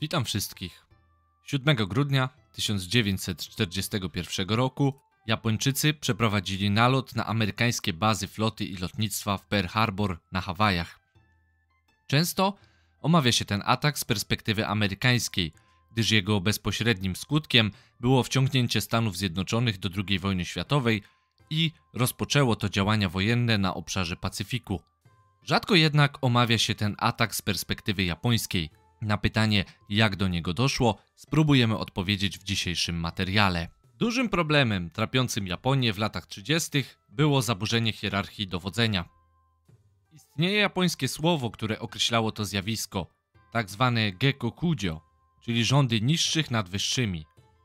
Witam wszystkich. 7 grudnia 1941 roku Japończycy przeprowadzili nalot na amerykańskie bazy floty i lotnictwa w Pearl Harbor na Hawajach. Często omawia się ten atak z perspektywy amerykańskiej, gdyż jego bezpośrednim skutkiem było wciągnięcie Stanów Zjednoczonych do II wojny światowej i rozpoczęło to działania wojenne na obszarze Pacyfiku. Rzadko jednak omawia się ten atak z perspektywy japońskiej. Na pytanie, jak do niego doszło, spróbujemy odpowiedzieć w dzisiejszym materiale. Dużym problemem trapiącym Japonię w latach 30. było zaburzenie hierarchii dowodzenia. Istnieje japońskie słowo, które określało to zjawisko, tak zwane gekokujio, czyli rządy niższych nad wyższymi.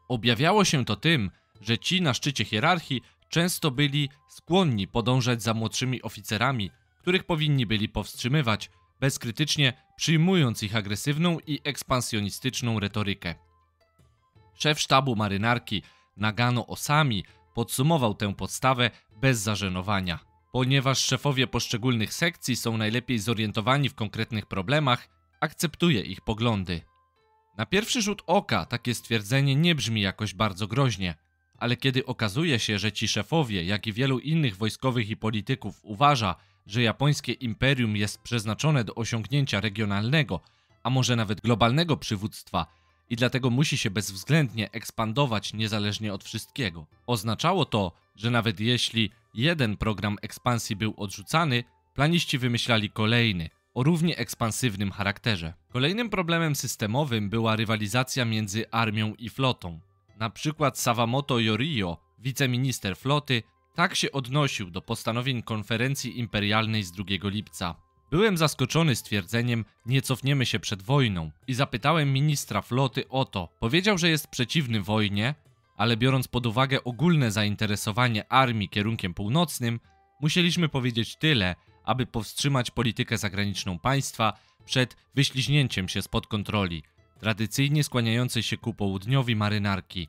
Objawiało się to tym, że ci na szczycie hierarchii często byli skłonni podążać za młodszymi oficerami, których powinni byli powstrzymywać, bezkrytycznie przyjmując ich agresywną i ekspansjonistyczną retorykę. Szef sztabu marynarki Nagano Osami podsumował tę podstawę bez zażenowania. Ponieważ szefowie poszczególnych sekcji są najlepiej zorientowani w konkretnych problemach, akceptuje ich poglądy. Na pierwszy rzut oka takie stwierdzenie nie brzmi jakoś bardzo groźnie, ale kiedy okazuje się, że ci szefowie, jak i wielu innych wojskowych i polityków uważa, że japońskie imperium jest przeznaczone do osiągnięcia regionalnego, a może nawet globalnego przywództwa i dlatego musi się bezwzględnie ekspandować niezależnie od wszystkiego. Oznaczało to, że nawet jeśli jeden program ekspansji był odrzucany, planiści wymyślali kolejny, o równie ekspansywnym charakterze. Kolejnym problemem systemowym była rywalizacja między armią i flotą. Na przykład Sawamoto Yorio, wiceminister floty, tak się odnosił do postanowień konferencji imperialnej z 2 lipca. Byłem zaskoczony stwierdzeniem nie cofniemy się przed wojną i zapytałem ministra floty o to. Powiedział, że jest przeciwny wojnie, ale biorąc pod uwagę ogólne zainteresowanie armii kierunkiem północnym, musieliśmy powiedzieć tyle, aby powstrzymać politykę zagraniczną państwa przed wyśliźnięciem się spod kontroli, tradycyjnie skłaniającej się ku południowi marynarki.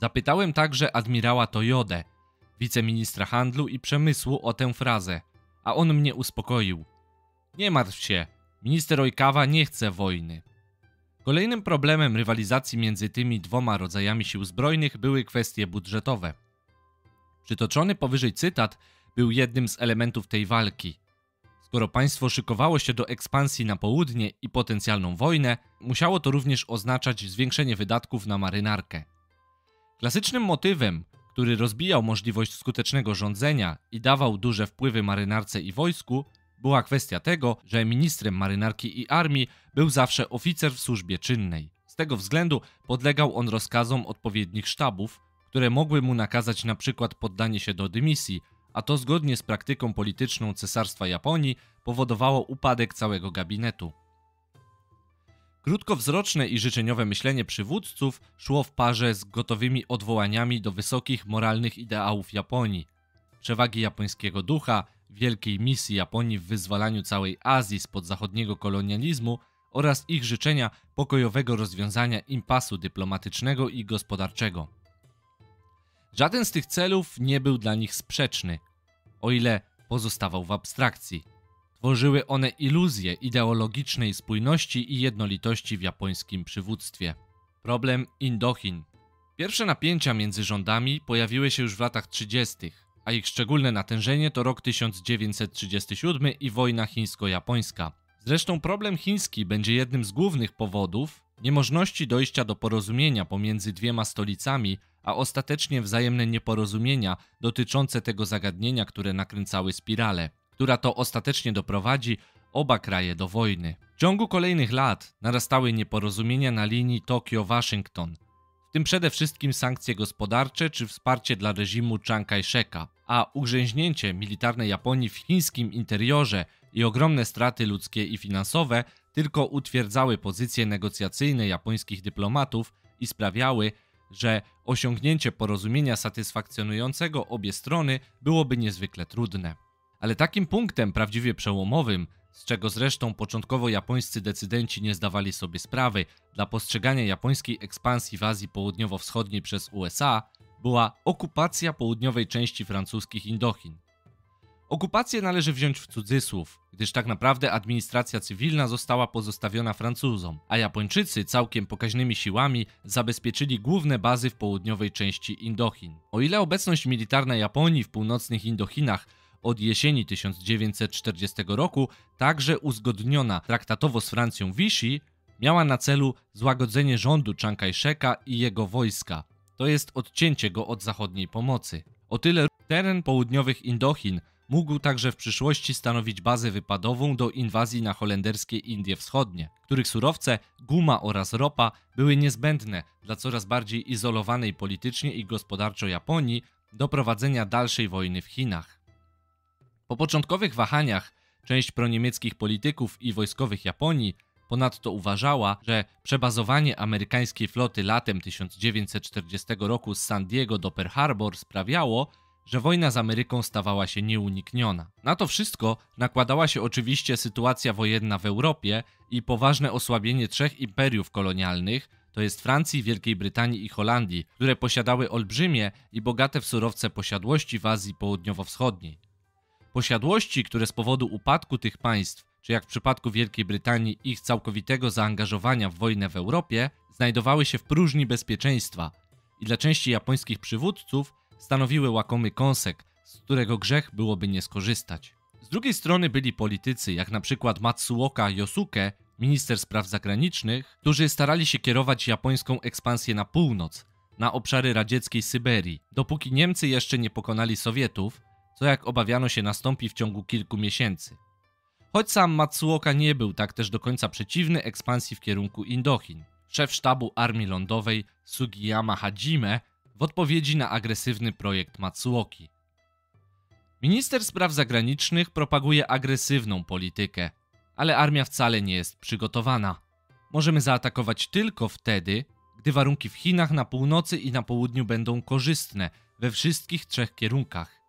Zapytałem także admirała Toyodę, wiceministra handlu i przemysłu o tę frazę, a on mnie uspokoił. Nie martw się, minister Ojkawa nie chce wojny. Kolejnym problemem rywalizacji między tymi dwoma rodzajami sił zbrojnych były kwestie budżetowe. Przytoczony powyżej cytat był jednym z elementów tej walki. Skoro państwo szykowało się do ekspansji na południe i potencjalną wojnę, musiało to również oznaczać zwiększenie wydatków na marynarkę. Klasycznym motywem, który rozbijał możliwość skutecznego rządzenia i dawał duże wpływy marynarce i wojsku, była kwestia tego, że ministrem marynarki i armii był zawsze oficer w służbie czynnej. Z tego względu podlegał on rozkazom odpowiednich sztabów, które mogły mu nakazać na przykład poddanie się do dymisji, a to zgodnie z praktyką polityczną Cesarstwa Japonii powodowało upadek całego gabinetu. Krótkowzroczne i życzeniowe myślenie przywódców szło w parze z gotowymi odwołaniami do wysokich moralnych ideałów Japonii, przewagi japońskiego ducha, wielkiej misji Japonii w wyzwalaniu całej Azji spod zachodniego kolonializmu oraz ich życzenia pokojowego rozwiązania impasu dyplomatycznego i gospodarczego. Żaden z tych celów nie był dla nich sprzeczny, o ile pozostawał w abstrakcji. Tworzyły one iluzję ideologicznej spójności i jednolitości w japońskim przywództwie. Problem Indochin. Pierwsze napięcia między rządami pojawiły się już w latach 30., a ich szczególne natężenie to rok 1937 i wojna chińsko-japońska. Zresztą problem chiński będzie jednym z głównych powodów niemożności dojścia do porozumienia pomiędzy dwiema stolicami, a ostatecznie wzajemne nieporozumienia dotyczące tego zagadnienia, które nakręcały spirale, która to ostatecznie doprowadzi oba kraje do wojny. W ciągu kolejnych lat narastały nieporozumienia na linii Tokio-Waszyngton, w tym przede wszystkim sankcje gospodarcze czy wsparcie dla reżimu Chiang Kai-sheka, a ugrzęźnięcie militarnej Japonii w chińskim interiorze i ogromne straty ludzkie i finansowe tylko utwierdzały pozycje negocjacyjne japońskich dyplomatów i sprawiały, że osiągnięcie porozumienia satysfakcjonującego obie strony byłoby niezwykle trudne. Ale takim punktem prawdziwie przełomowym, z czego zresztą początkowo japońscy decydenci nie zdawali sobie sprawy dla postrzegania japońskiej ekspansji w Azji Południowo-Wschodniej przez USA, była okupacja południowej części francuskich Indochin. Okupację należy wziąć w cudzysłów, gdyż tak naprawdę administracja cywilna została pozostawiona Francuzom, a Japończycy całkiem pokaźnymi siłami zabezpieczyli główne bazy w południowej części Indochin. O ile obecność militarna Japonii w północnych Indochinach od jesieni 1940 roku, także uzgodniona traktatowo z Francją Vichy, miała na celu złagodzenie rządu Chiang Kai-sheka i jego wojska, to jest odcięcie go od zachodniej pomocy. O tyle teren południowych Indochin mógł także w przyszłości stanowić bazę wypadową do inwazji na holenderskie Indie Wschodnie, których surowce, guma oraz ropa były niezbędne dla coraz bardziej izolowanej politycznie i gospodarczo Japonii do prowadzenia dalszej wojny w Chinach. Po początkowych wahaniach część proniemieckich polityków i wojskowych Japonii ponadto uważała, że przebazowanie amerykańskiej floty latem 1940 roku z San Diego do Pearl Harbor sprawiało, że wojna z Ameryką stawała się nieunikniona. Na to wszystko nakładała się oczywiście sytuacja wojenna w Europie i poważne osłabienie trzech imperiów kolonialnych, to jest Francji, Wielkiej Brytanii i Holandii, które posiadały olbrzymie i bogate w surowce posiadłości w Azji Południowo-Wschodniej. Posiadłości, które z powodu upadku tych państw, czy jak w przypadku Wielkiej Brytanii ich całkowitego zaangażowania w wojnę w Europie, znajdowały się w próżni bezpieczeństwa i dla części japońskich przywódców stanowiły łakomy kąsek, z którego grzech byłoby nie skorzystać. Z drugiej strony byli politycy, jak na przykład Matsuoka Yosuke, minister spraw zagranicznych, którzy starali się kierować japońską ekspansję na północ, na obszary radzieckiej Syberii, dopóki Niemcy jeszcze nie pokonali Sowietów, co jak obawiano się nastąpi w ciągu kilku miesięcy. Choć sam Matsuoka nie był tak też do końca przeciwny ekspansji w kierunku Indochin. Szef sztabu armii lądowej Sugiyama Hajime w odpowiedzi na agresywny projekt Matsuoki. Minister spraw zagranicznych propaguje agresywną politykę, ale armia wcale nie jest przygotowana. Możemy zaatakować tylko wtedy, gdy warunki w Chinach na północy i na południu będą korzystne we wszystkich trzech kierunkach.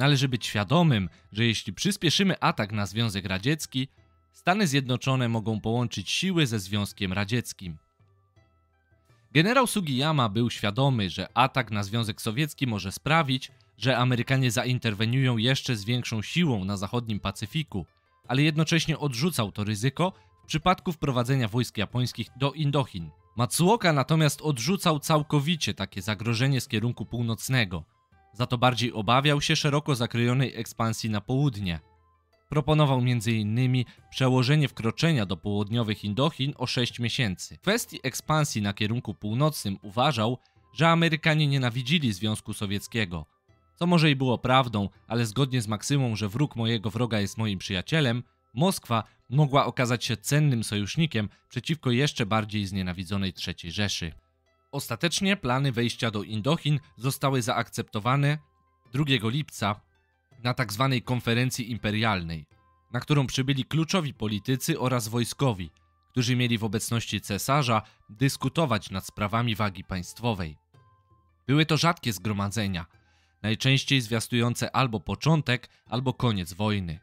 Należy być świadomym, że jeśli przyspieszymy atak na Związek Radziecki, Stany Zjednoczone mogą połączyć siły ze Związkiem Radzieckim. Generał Sugiyama był świadomy, że atak na Związek Sowiecki może sprawić, że Amerykanie zainterweniują jeszcze z większą siłą na zachodnim Pacyfiku, ale jednocześnie odrzucał to ryzyko w przypadku wprowadzenia wojsk japońskich do Indochin. Matsuoka natomiast odrzucał całkowicie takie zagrożenie z kierunku północnego, za to bardziej obawiał się szeroko zakrojonej ekspansji na południe. Proponował m.in. przełożenie wkroczenia do południowych Indochin o 6 miesięcy. W kwestii ekspansji na kierunku północnym uważał, że Amerykanie nienawidzili Związku Sowieckiego. Co może i było prawdą, ale zgodnie z maksymą, że wróg mojego wroga jest moim przyjacielem, Moskwa mogła okazać się cennym sojusznikiem przeciwko jeszcze bardziej znienawidzonej III Rzeszy. Ostatecznie plany wejścia do Indochin zostały zaakceptowane 2 lipca na tzw. Tak konferencji imperialnej, na którą przybyli kluczowi politycy oraz wojskowi, którzy mieli w obecności cesarza dyskutować nad sprawami wagi państwowej. Były to rzadkie zgromadzenia, najczęściej zwiastujące albo początek, albo koniec wojny.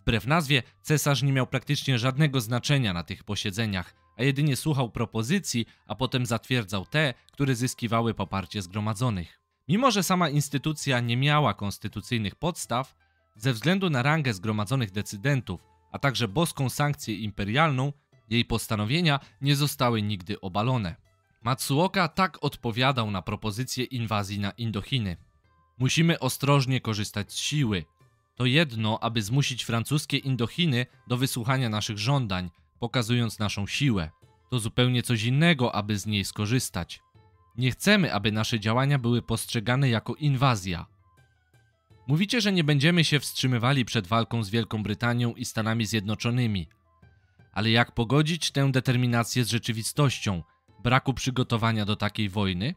Wbrew nazwie, cesarz nie miał praktycznie żadnego znaczenia na tych posiedzeniach, a jedynie słuchał propozycji, a potem zatwierdzał te, które zyskiwały poparcie zgromadzonych. Mimo, że sama instytucja nie miała konstytucyjnych podstaw, ze względu na rangę zgromadzonych decydentów, a także boską sankcję imperialną, jej postanowienia nie zostały nigdy obalone. Matsuoka tak odpowiadał na propozycję inwazji na Indochiny. Musimy ostrożnie korzystać z siły. To jedno, aby zmusić francuskie Indochiny do wysłuchania naszych żądań, pokazując naszą siłę. To zupełnie coś innego, aby z niej skorzystać. Nie chcemy, aby nasze działania były postrzegane jako inwazja. Mówicie, że nie będziemy się wstrzymywali przed walką z Wielką Brytanią i Stanami Zjednoczonymi. Ale jak pogodzić tę determinację z rzeczywistością braku przygotowania do takiej wojny?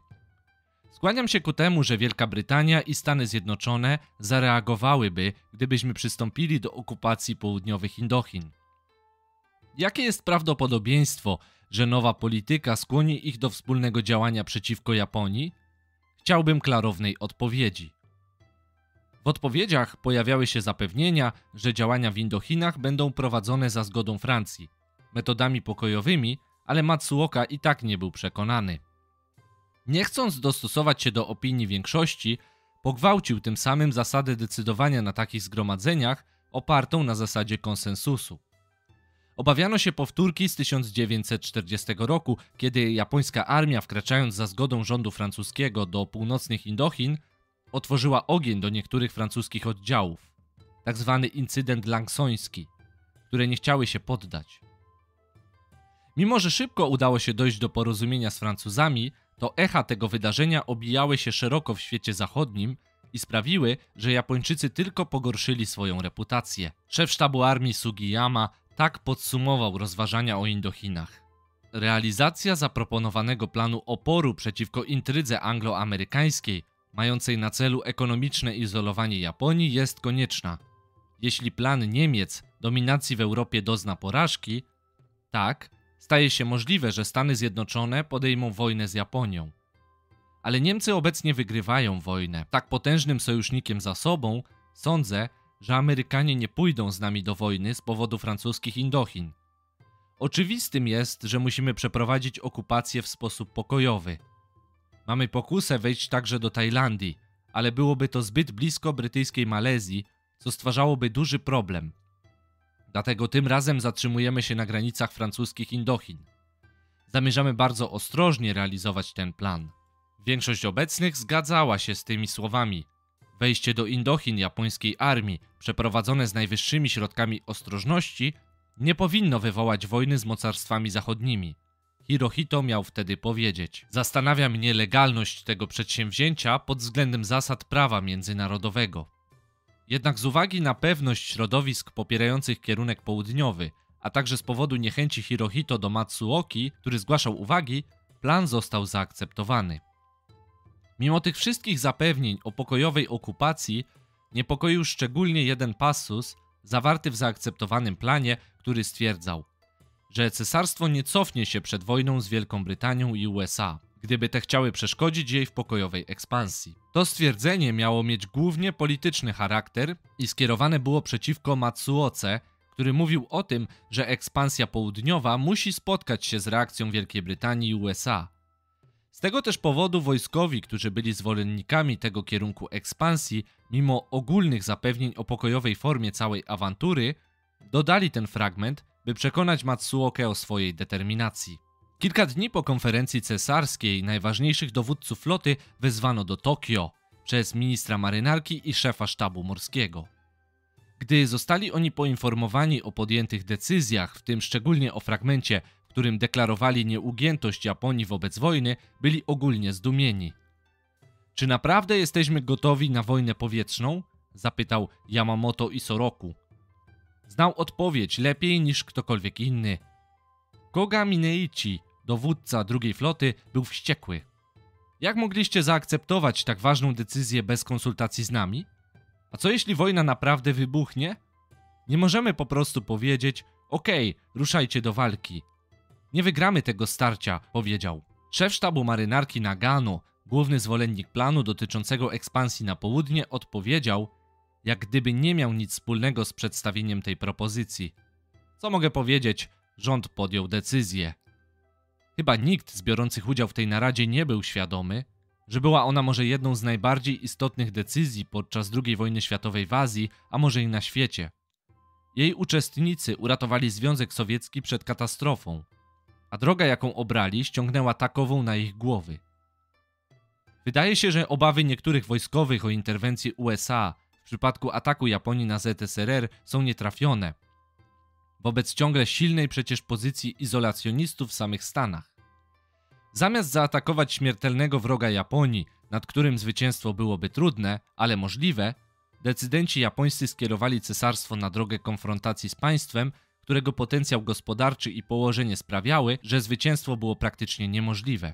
Skłaniam się ku temu, że Wielka Brytania i Stany Zjednoczone zareagowałyby, gdybyśmy przystąpili do okupacji południowych Indochin. Jakie jest prawdopodobieństwo, że nowa polityka skłoni ich do wspólnego działania przeciwko Japonii? Chciałbym klarownej odpowiedzi. W odpowiedziach pojawiały się zapewnienia, że działania w Indochinach będą prowadzone za zgodą Francji, metodami pokojowymi, ale Matsuoka i tak nie był przekonany. Nie chcąc dostosować się do opinii większości, pogwałcił tym samym zasadę decydowania na takich zgromadzeniach opartą na zasadzie konsensusu. Obawiano się powtórki z 1940 roku, kiedy japońska armia, wkraczając za zgodą rządu francuskiego do północnych Indochin, otworzyła ogień do niektórych francuskich oddziałów. Tak zwany incydent langsoński, które nie chciały się poddać. Mimo, że szybko udało się dojść do porozumienia z Francuzami, to echa tego wydarzenia obijały się szeroko w świecie zachodnim i sprawiły, że Japończycy tylko pogorszyli swoją reputację. Szef sztabu armii Sugiyama tak podsumował rozważania o Indochinach. Realizacja zaproponowanego planu oporu przeciwko intrydze angloamerykańskiej, mającej na celu ekonomiczne izolowanie Japonii, jest konieczna. Jeśli plan Niemiec dominacji w Europie dozna porażki, tak, staje się możliwe, że Stany Zjednoczone podejmą wojnę z Japonią. Ale Niemcy obecnie wygrywają wojnę. Tak potężnym sojusznikiem za sobą, sądzę, że Amerykanie nie pójdą z nami do wojny z powodu francuskich Indochin. Oczywistym jest, że musimy przeprowadzić okupację w sposób pokojowy. Mamy pokusę wejść także do Tajlandii, ale byłoby to zbyt blisko brytyjskiej Malezji, co stwarzałoby duży problem. Dlatego tym razem zatrzymujemy się na granicach francuskich Indochin. Zamierzamy bardzo ostrożnie realizować ten plan. Większość obecnych zgadzała się z tymi słowami. Wejście do Indochin japońskiej armii, przeprowadzone z najwyższymi środkami ostrożności, nie powinno wywołać wojny z mocarstwami zachodnimi. Hirohito miał wtedy powiedzieć: Zastanawia mnie legalność tego przedsięwzięcia pod względem zasad prawa międzynarodowego. Jednak z uwagi na pewność środowisk popierających kierunek południowy, a także z powodu niechęci Hirohito do Matsuoki, który zgłaszał uwagi, plan został zaakceptowany. Mimo tych wszystkich zapewnień o pokojowej okupacji, niepokoił szczególnie jeden pasus zawarty w zaakceptowanym planie, który stwierdzał, że cesarstwo nie cofnie się przed wojną z Wielką Brytanią i USA, gdyby te chciały przeszkodzić jej w pokojowej ekspansji. To stwierdzenie miało mieć głównie polityczny charakter i skierowane było przeciwko Matsuoce, który mówił o tym, że ekspansja południowa musi spotkać się z reakcją Wielkiej Brytanii i USA. Z tego też powodu wojskowi, którzy byli zwolennikami tego kierunku ekspansji, mimo ogólnych zapewnień o pokojowej formie całej awantury, dodali ten fragment, by przekonać Matsuokę o swojej determinacji. Kilka dni po konferencji cesarskiej najważniejszych dowódców floty wezwano do Tokio przez ministra marynarki i szefa sztabu morskiego. Gdy zostali oni poinformowani o podjętych decyzjach, w tym szczególnie o fragmencie, którym deklarowali nieugiętość Japonii wobec wojny, byli ogólnie zdumieni. Czy naprawdę jesteśmy gotowi na wojnę powietrzną? zapytał Yamamoto Isoroku. Znał odpowiedź lepiej niż ktokolwiek inny. Koga Mineichi, dowódca drugiej floty, był wściekły. Jak mogliście zaakceptować tak ważną decyzję bez konsultacji z nami? A co jeśli wojna naprawdę wybuchnie? Nie możemy po prostu powiedzieć: okay, ruszajcie do walki. Nie wygramy tego starcia, powiedział. Szef sztabu marynarki Nagano, główny zwolennik planu dotyczącego ekspansji na południe, odpowiedział, jak gdyby nie miał nic wspólnego z przedstawieniem tej propozycji. Co mogę powiedzieć? Rząd podjął decyzję. Chyba nikt z biorących udział w tej naradzie nie był świadomy, że była ona może jedną z najbardziej istotnych decyzji podczas II wojny światowej w Azji, a może i na świecie. Jej uczestnicy uratowali Związek Sowiecki przed katastrofą, a droga jaką obrali ściągnęła takową na ich głowy. Wydaje się, że obawy niektórych wojskowych o interwencję USA w przypadku ataku Japonii na ZSRR są nietrafione, wobec ciągle silnej przecież pozycji izolacjonistów w samych Stanach. Zamiast zaatakować śmiertelnego wroga Japonii, nad którym zwycięstwo byłoby trudne, ale możliwe, decydenci japońscy skierowali cesarstwo na drogę konfrontacji z państwem, którego potencjał gospodarczy i położenie sprawiały, że zwycięstwo było praktycznie niemożliwe.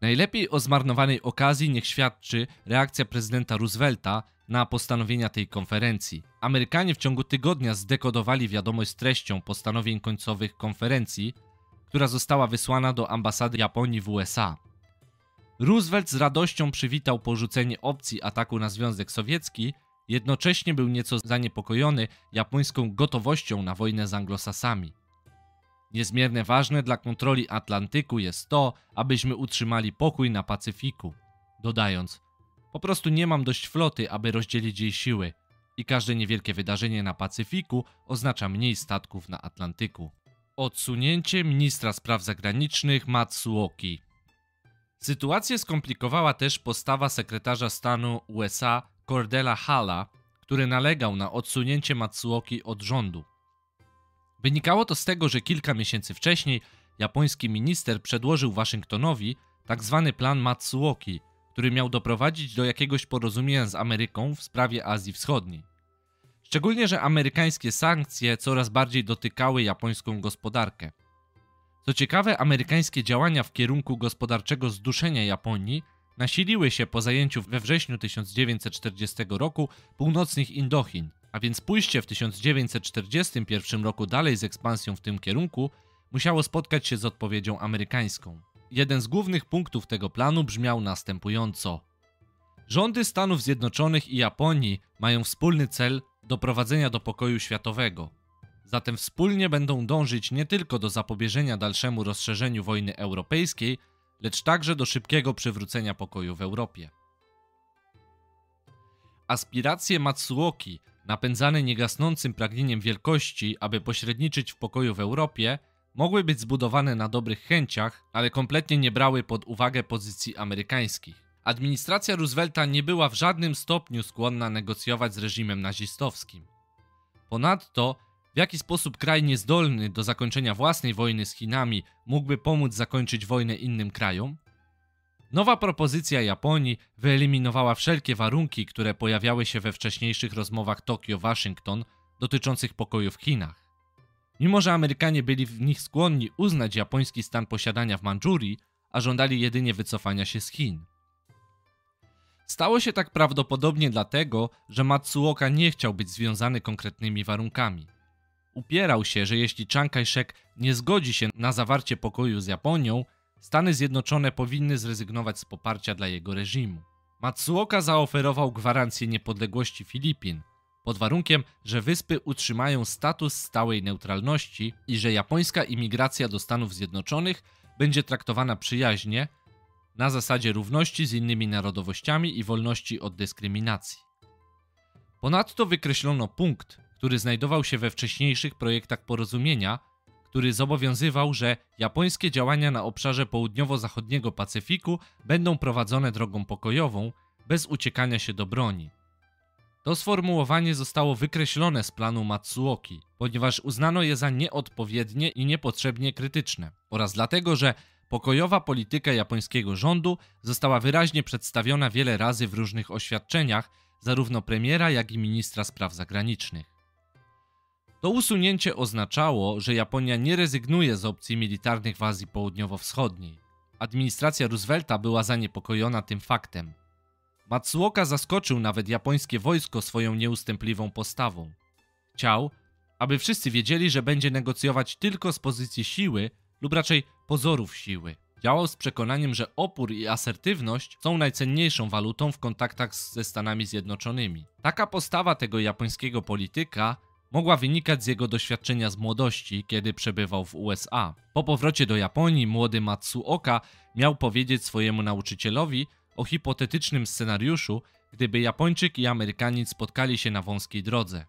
Najlepiej o zmarnowanej okazji niech świadczy reakcja prezydenta Roosevelta na postanowienia tej konferencji. Amerykanie w ciągu tygodnia zdekodowali wiadomość z treścią postanowień końcowych konferencji, która została wysłana do ambasady Japonii w USA. Roosevelt z radością przywitał porzucenie opcji ataku na Związek Sowiecki, jednocześnie był nieco zaniepokojony japońską gotowością na wojnę z Anglosasami. Niezmiernie ważne dla kontroli Atlantyku jest to, abyśmy utrzymali pokój na Pacyfiku, dodając: Po prostu nie mam dość floty, aby rozdzielić jej siły. I każde niewielkie wydarzenie na Pacyfiku oznacza mniej statków na Atlantyku. Odsunięcie ministra spraw zagranicznych Matsuoki. Sytuację skomplikowała też postawa sekretarza stanu USA Cordella Halla, który nalegał na odsunięcie Matsuoki od rządu. Wynikało to z tego, że kilka miesięcy wcześniej japoński minister przedłożył Waszyngtonowi tzw. Tak plan Matsuoki, który miał doprowadzić do jakiegoś porozumienia z Ameryką w sprawie Azji Wschodniej. Szczególnie, że amerykańskie sankcje coraz bardziej dotykały japońską gospodarkę. Co ciekawe, amerykańskie działania w kierunku gospodarczego zduszenia Japonii nasiliły się po zajęciu we wrześniu 1940 roku północnych Indochin, a więc pójście w 1941 roku dalej z ekspansją w tym kierunku musiało spotkać się z odpowiedzią amerykańską. Jeden z głównych punktów tego planu brzmiał następująco: Rządy Stanów Zjednoczonych i Japonii mają wspólny cel doprowadzenia do pokoju światowego. Zatem wspólnie będą dążyć nie tylko do zapobieżenia dalszemu rozszerzeniu wojny europejskiej, lecz także do szybkiego przywrócenia pokoju w Europie. Aspiracje Matsuoki, napędzane niegasnącym pragnieniem wielkości, aby pośredniczyć w pokoju w Europie, mogły być zbudowane na dobrych chęciach, ale kompletnie nie brały pod uwagę pozycji amerykańskich. Administracja Roosevelta nie była w żadnym stopniu skłonna negocjować z reżimem nazistowskim. Ponadto, w jaki sposób kraj niezdolny do zakończenia własnej wojny z Chinami mógłby pomóc zakończyć wojnę innym krajom? Nowa propozycja Japonii wyeliminowała wszelkie warunki, które pojawiały się we wcześniejszych rozmowach Tokio-Waszyngton dotyczących pokoju w Chinach. Mimo, że Amerykanie byli w nich skłonni uznać japoński stan posiadania w Mandżurii, a żądali jedynie wycofania się z Chin. Stało się tak prawdopodobnie dlatego, że Matsuoka nie chciał być związany konkretnymi warunkami. Upierał się, że jeśli Chiang Kai-shek nie zgodzi się na zawarcie pokoju z Japonią, Stany Zjednoczone powinny zrezygnować z poparcia dla jego reżimu. Matsuoka zaoferował gwarancję niepodległości Filipin, pod warunkiem, że wyspy utrzymają status stałej neutralności i że japońska imigracja do Stanów Zjednoczonych będzie traktowana przyjaźnie, na zasadzie równości z innymi narodowościami i wolności od dyskryminacji. Ponadto wykreślono punkt, który znajdował się we wcześniejszych projektach porozumienia, który zobowiązywał, że japońskie działania na obszarze południowo-zachodniego Pacyfiku będą prowadzone drogą pokojową, bez uciekania się do broni. To sformułowanie zostało wykreślone z planu Matsuoki, ponieważ uznano je za nieodpowiednie i niepotrzebnie krytyczne, oraz dlatego, że pokojowa polityka japońskiego rządu została wyraźnie przedstawiona wiele razy w różnych oświadczeniach, zarówno premiera, jak i ministra spraw zagranicznych. To usunięcie oznaczało, że Japonia nie rezygnuje z opcji militarnych w Azji Południowo-Wschodniej. Administracja Roosevelta była zaniepokojona tym faktem. Matsuoka zaskoczył nawet japońskie wojsko swoją nieustępliwą postawą. Chciał, aby wszyscy wiedzieli, że będzie negocjować tylko z pozycji siły lub raczej pozorów siły. Działał z przekonaniem, że opór i asertywność są najcenniejszą walutą w kontaktach ze Stanami Zjednoczonymi. Taka postawa tego japońskiego polityka mogła wynikać z jego doświadczenia z młodości, kiedy przebywał w USA. Po powrocie do Japonii młody Matsuoka miał powiedzieć swojemu nauczycielowi, o hipotetycznym scenariuszu, gdyby Japończyk i Amerykanin spotkali się na wąskiej drodze.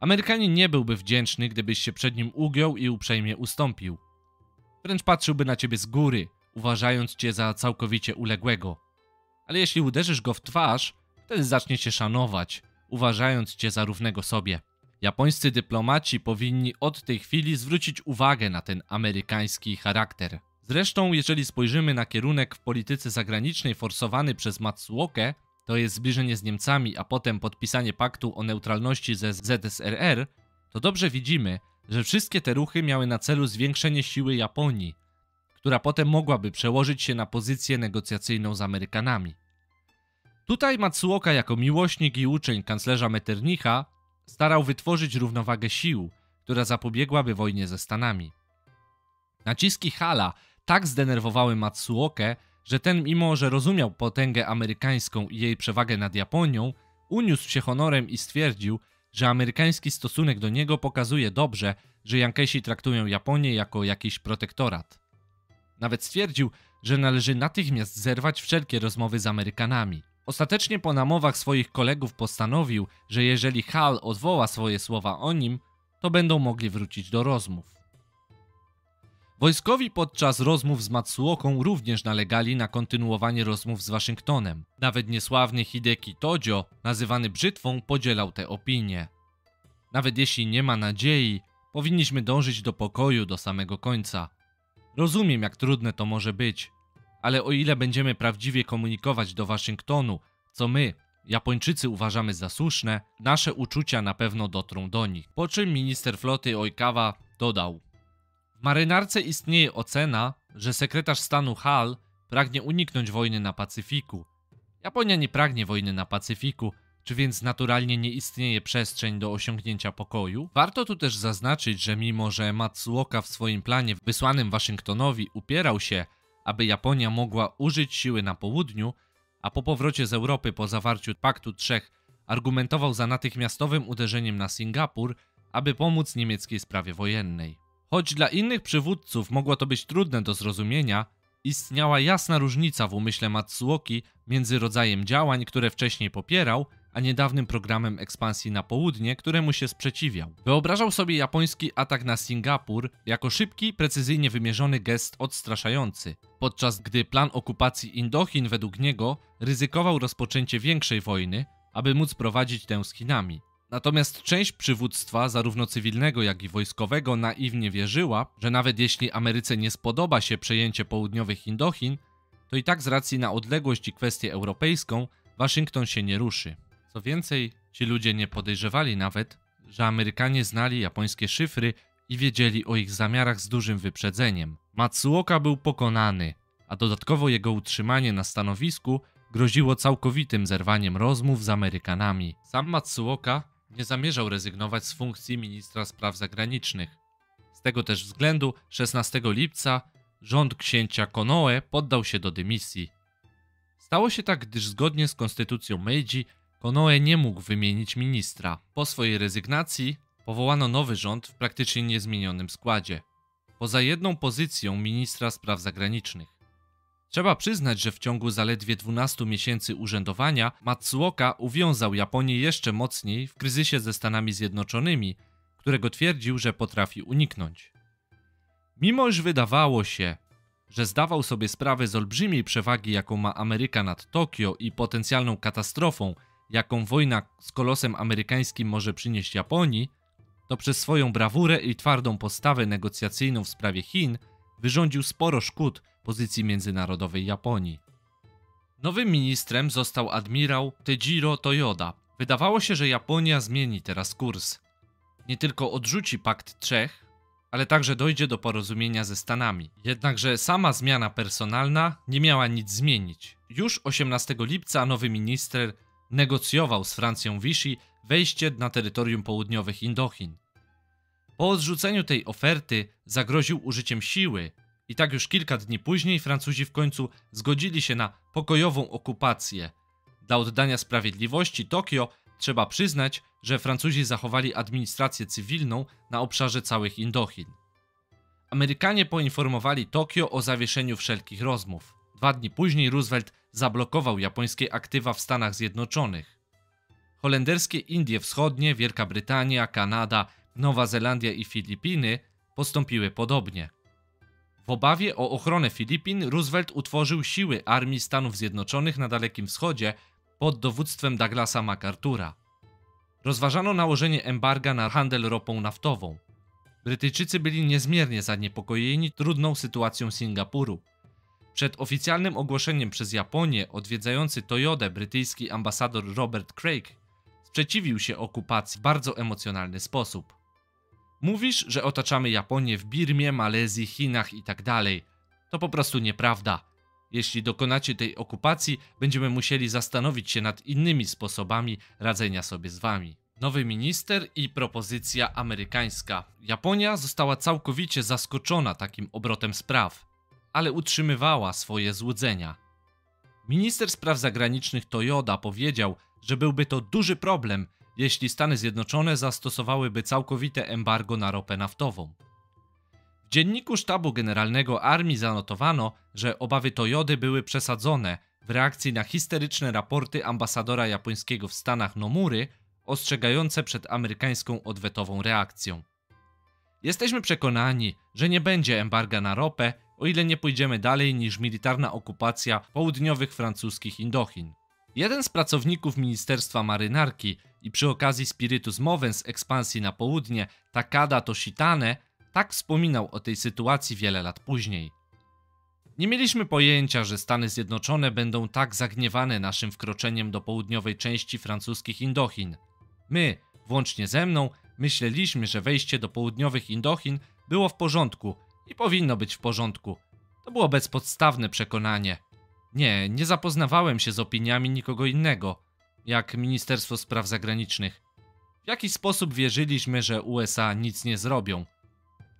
Amerykanin nie byłby wdzięczny, gdybyś się przed nim ugiął i uprzejmie ustąpił. Wręcz patrzyłby na ciebie z góry, uważając cię za całkowicie uległego. Ale jeśli uderzysz go w twarz, wtedy zacznie cię szanować, uważając cię za równego sobie. Japońscy dyplomaci powinni od tej chwili zwrócić uwagę na ten amerykański charakter. Zresztą, jeżeli spojrzymy na kierunek w polityce zagranicznej forsowany przez Matsuokę, to jest zbliżenie z Niemcami, a potem podpisanie paktu o neutralności ze ZSRR, to dobrze widzimy, że wszystkie te ruchy miały na celu zwiększenie siły Japonii, która potem mogłaby przełożyć się na pozycję negocjacyjną z Amerykanami. Tutaj Matsuoka jako miłośnik i uczeń kanclerza Metternicha starał wytworzyć równowagę sił, która zapobiegłaby wojnie ze Stanami. Naciski Hala tak zdenerwowały Matsuokę, że ten mimo, że rozumiał potęgę amerykańską i jej przewagę nad Japonią, uniósł się honorem i stwierdził, że amerykański stosunek do niego pokazuje dobrze, że Jankesi traktują Japonię jako jakiś protektorat. Nawet stwierdził, że należy natychmiast zerwać wszelkie rozmowy z Amerykanami. Ostatecznie po namowach swoich kolegów postanowił, że jeżeli Hal odwoła swoje słowa o nim, to będą mogli wrócić do rozmów. Wojskowi podczas rozmów z Matsuoką również nalegali na kontynuowanie rozmów z Waszyngtonem. Nawet niesławny Hideki Tojo, nazywany brzytwą, podzielał te opinie. Nawet jeśli nie ma nadziei, powinniśmy dążyć do pokoju do samego końca. Rozumiem, jak trudne to może być, ale o ile będziemy prawdziwie komunikować do Waszyngtonu, co my, Japończycy, uważamy za słuszne, nasze uczucia na pewno dotrą do nich. Po czym minister floty Oikawa dodał: W marynarce istnieje ocena, że sekretarz stanu Hall pragnie uniknąć wojny na Pacyfiku. Japonia nie pragnie wojny na Pacyfiku, czy więc naturalnie nie istnieje przestrzeń do osiągnięcia pokoju? Warto tu też zaznaczyć, że mimo że Matsuoka w swoim planie wysłanym Waszyngtonowi upierał się, aby Japonia mogła użyć siły na południu, a po powrocie z Europy po zawarciu Paktu Trzech argumentował za natychmiastowym uderzeniem na Singapur, aby pomóc niemieckiej sprawie wojennej. Choć dla innych przywódców mogło to być trudne do zrozumienia, istniała jasna różnica w umyśle Matsuoki między rodzajem działań, które wcześniej popierał, a niedawnym programem ekspansji na południe, któremu się sprzeciwiał. Wyobrażał sobie japoński atak na Singapur jako szybki, precyzyjnie wymierzony gest odstraszający, podczas gdy plan okupacji Indochin według niego ryzykował rozpoczęcie większej wojny, aby móc prowadzić tę z Chinami. Natomiast część przywództwa, zarówno cywilnego, jak i wojskowego, naiwnie wierzyła, że nawet jeśli Ameryce nie spodoba się przejęcie południowych Indochin, to i tak z racji na odległość i kwestię europejską, Waszyngton się nie ruszy. Co więcej, ci ludzie nie podejrzewali nawet, że Amerykanie znali japońskie szyfry i wiedzieli o ich zamiarach z dużym wyprzedzeniem. Matsuoka był pokonany, a dodatkowo jego utrzymanie na stanowisku groziło całkowitym zerwaniem rozmów z Amerykanami. Sam Matsuoka nie zamierzał rezygnować z funkcji ministra spraw zagranicznych. Z tego też względu 16 lipca rząd księcia Konoe poddał się do dymisji. Stało się tak, gdyż zgodnie z konstytucją Meiji Konoe nie mógł wymienić ministra. Po swojej rezygnacji powołano nowy rząd w praktycznie niezmienionym składzie, poza jedną pozycją ministra spraw zagranicznych. Trzeba przyznać, że w ciągu zaledwie 12 miesięcy urzędowania Matsuoka uwiązał Japonię jeszcze mocniej w kryzysie ze Stanami Zjednoczonymi, którego twierdził, że potrafi uniknąć. Mimo iż wydawało się, że zdawał sobie sprawę z olbrzymiej przewagi, jaką ma Ameryka nad Tokio i potencjalną katastrofą, jaką wojna z kolosem amerykańskim może przynieść Japonii, to przez swoją brawurę i twardą postawę negocjacyjną w sprawie Chin wyrządził sporo szkód pozycji międzynarodowej Japonii. Nowym ministrem został admirał Tejiro Toyoda. Wydawało się, że Japonia zmieni teraz kurs. Nie tylko odrzuci Pakt Trzech, ale także dojdzie do porozumienia ze Stanami. Jednakże sama zmiana personalna nie miała nic zmienić. Już 18 lipca nowy minister negocjował z Francją Vichy wejście na terytorium południowych Indochin. Po odrzuceniu tej oferty zagroził użyciem siły i tak już kilka dni później Francuzi w końcu zgodzili się na pokojową okupację. Dla oddania sprawiedliwości Tokio trzeba przyznać, że Francuzi zachowali administrację cywilną na obszarze całych Indochin. Amerykanie poinformowali Tokio o zawieszeniu wszelkich rozmów. Dwa dni później Roosevelt zablokował japońskie aktywa w Stanach Zjednoczonych. Holenderskie Indie Wschodnie, Wielka Brytania, Kanada, Nowa Zelandia i Filipiny postąpiły podobnie. W obawie o ochronę Filipin Roosevelt utworzył siły Armii Stanów Zjednoczonych na Dalekim Wschodzie pod dowództwem Douglasa MacArthura. Rozważano nałożenie embarga na handel ropą naftową. Brytyjczycy byli niezmiernie zaniepokojeni trudną sytuacją Singapuru. Przed oficjalnym ogłoszeniem przez Japonię odwiedzający Toyodę brytyjski ambasador Robert Craig sprzeciwił się okupacji w bardzo emocjonalny sposób. Mówisz, że otaczamy Japonię w Birmie, Malezji, Chinach itd. Tak to po prostu nieprawda. Jeśli dokonacie tej okupacji, będziemy musieli zastanowić się nad innymi sposobami radzenia sobie z wami. Nowy minister i propozycja amerykańska. Japonia została całkowicie zaskoczona takim obrotem spraw ale utrzymywała swoje złudzenia. Minister spraw zagranicznych Toyoda powiedział, że byłby to duży problem, jeśli Stany Zjednoczone zastosowałyby całkowite embargo na ropę naftową. W dzienniku Sztabu Generalnego Armii zanotowano, że obawy Toyody były przesadzone, w reakcji na histeryczne raporty ambasadora japońskiego w Stanach Nomury, ostrzegające przed amerykańską odwetową reakcją. Jesteśmy przekonani, że nie będzie embarga na ropę, o ile nie pójdziemy dalej niż militarna okupacja południowych francuskich Indochin. Jeden z pracowników Ministerstwa Marynarki i przy okazji Spiritus Movens ekspansji na południe, Takada Toshitane, tak wspominał o tej sytuacji wiele lat później. Nie mieliśmy pojęcia, że Stany Zjednoczone będą tak zagniewane naszym wkroczeniem do południowej części francuskich Indochin. My, włącznie ze mną, myśleliśmy, że wejście do południowych Indochin było w porządku i powinno być w porządku. To było bezpodstawne przekonanie. Nie, nie zapoznawałem się z opiniami nikogo innego, jak Ministerstwo Spraw Zagranicznych. W jaki sposób wierzyliśmy, że USA nic nie zrobią?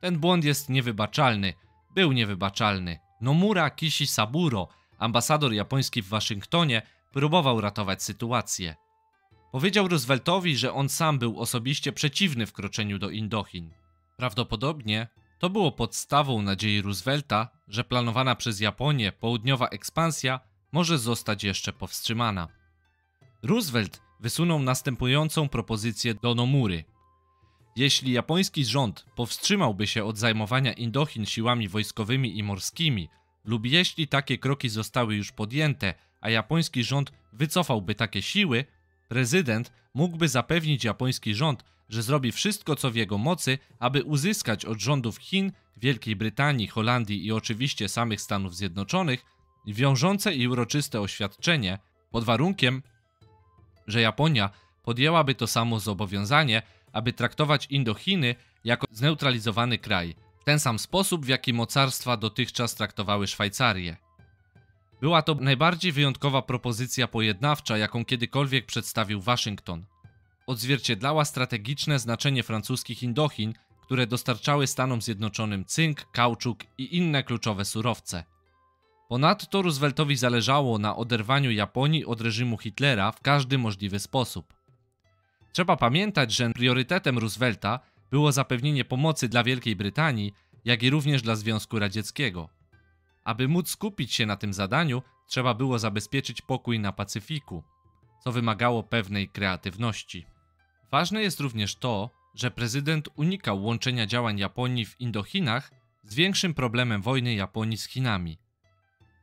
Ten błąd jest niewybaczalny, był niewybaczalny. Nomura Kishi Saburo, ambasador japoński w Waszyngtonie, próbował ratować sytuację. Powiedział Rooseveltowi, że on sam był osobiście przeciwny wkroczeniu do Indochin. Prawdopodobnie to było podstawą nadziei Roosevelta, że planowana przez Japonię południowa ekspansja może zostać jeszcze powstrzymana. Roosevelt wysunął następującą propozycję do Nomury. Jeśli japoński rząd powstrzymałby się od zajmowania Indochin siłami wojskowymi i morskimi, lub jeśli takie kroki zostały już podjęte, a japoński rząd wycofałby takie siły, prezydent mógłby zapewnić japoński rząd, że zrobi wszystko co w jego mocy, aby uzyskać od rządów Chin, Wielkiej Brytanii, Holandii i oczywiście samych Stanów Zjednoczonych wiążące i uroczyste oświadczenie, pod warunkiem, że Japonia podjęłaby to samo zobowiązanie, aby traktować Indochiny jako zneutralizowany kraj, w ten sam sposób, w jaki mocarstwa dotychczas traktowały Szwajcarię. Była to najbardziej wyjątkowa propozycja pojednawcza, jaką kiedykolwiek przedstawił Waszyngton. Odzwierciedlała strategiczne znaczenie francuskich Indochin, które dostarczały Stanom Zjednoczonym cynk, kauczuk i inne kluczowe surowce. Ponadto Rooseveltowi zależało na oderwaniu Japonii od reżimu Hitlera w każdy możliwy sposób. Trzeba pamiętać, że priorytetem Roosevelta było zapewnienie pomocy dla Wielkiej Brytanii, jak i również dla Związku Radzieckiego. Aby móc skupić się na tym zadaniu, trzeba było zabezpieczyć pokój na Pacyfiku, co wymagało pewnej kreatywności. Ważne jest również to, że prezydent unikał łączenia działań Japonii w Indochinach z większym problemem wojny Japonii z Chinami.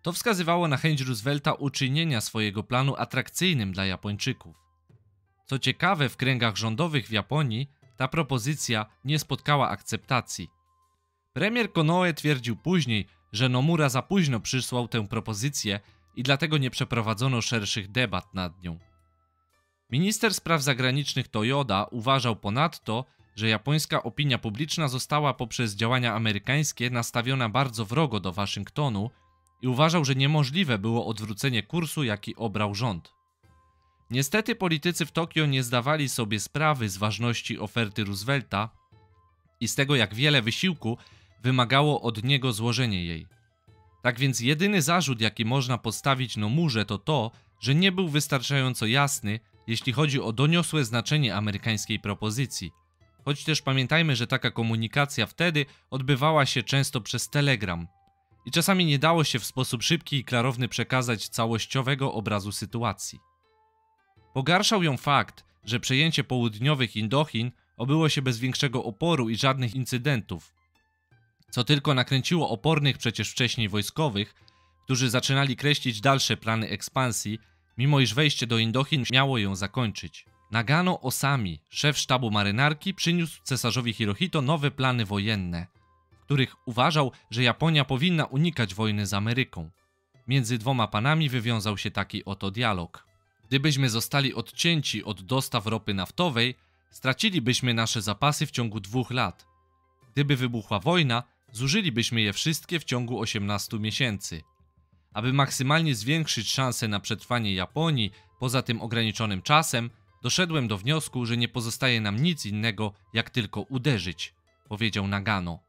To wskazywało na chęć Roosevelta uczynienia swojego planu atrakcyjnym dla Japończyków. Co ciekawe, w kręgach rządowych w Japonii ta propozycja nie spotkała akceptacji. Premier Konoe twierdził później, że Nomura za późno przysłał tę propozycję i dlatego nie przeprowadzono szerszych debat nad nią. Minister spraw zagranicznych Toyoda uważał ponadto, że japońska opinia publiczna została poprzez działania amerykańskie nastawiona bardzo wrogo do Waszyngtonu i uważał, że niemożliwe było odwrócenie kursu, jaki obrał rząd. Niestety politycy w Tokio nie zdawali sobie sprawy z ważności oferty Roosevelta i z tego, jak wiele wysiłku wymagało od niego złożenie jej. Tak więc jedyny zarzut, jaki można postawić Nomurze, to to, że nie był wystarczająco jasny, jeśli chodzi o doniosłe znaczenie amerykańskiej propozycji. Choć też pamiętajmy, że taka komunikacja wtedy odbywała się często przez telegram i czasami nie dało się w sposób szybki i klarowny przekazać całościowego obrazu sytuacji. Pogarszał ją fakt, że przejęcie południowych Indochin obyło się bez większego oporu i żadnych incydentów, co tylko nakręciło opornych przecież wcześniej wojskowych, którzy zaczynali kreślić dalsze plany ekspansji, mimo iż wejście do Indochin miało ją zakończyć. Nagano Osami, szef sztabu marynarki, przyniósł cesarzowi Hirohito nowe plany wojenne, w których uważał, że Japonia powinna unikać wojny z Ameryką. Między dwoma panami wywiązał się taki oto dialog. Gdybyśmy zostali odcięci od dostaw ropy naftowej, stracilibyśmy nasze zapasy w ciągu dwóch lat. Gdyby wybuchła wojna, zużylibyśmy je wszystkie w ciągu 18 miesięcy. Aby maksymalnie zwiększyć szanse na przetrwanie Japonii poza tym ograniczonym czasem, doszedłem do wniosku, że nie pozostaje nam nic innego, jak tylko uderzyć, powiedział Nagano.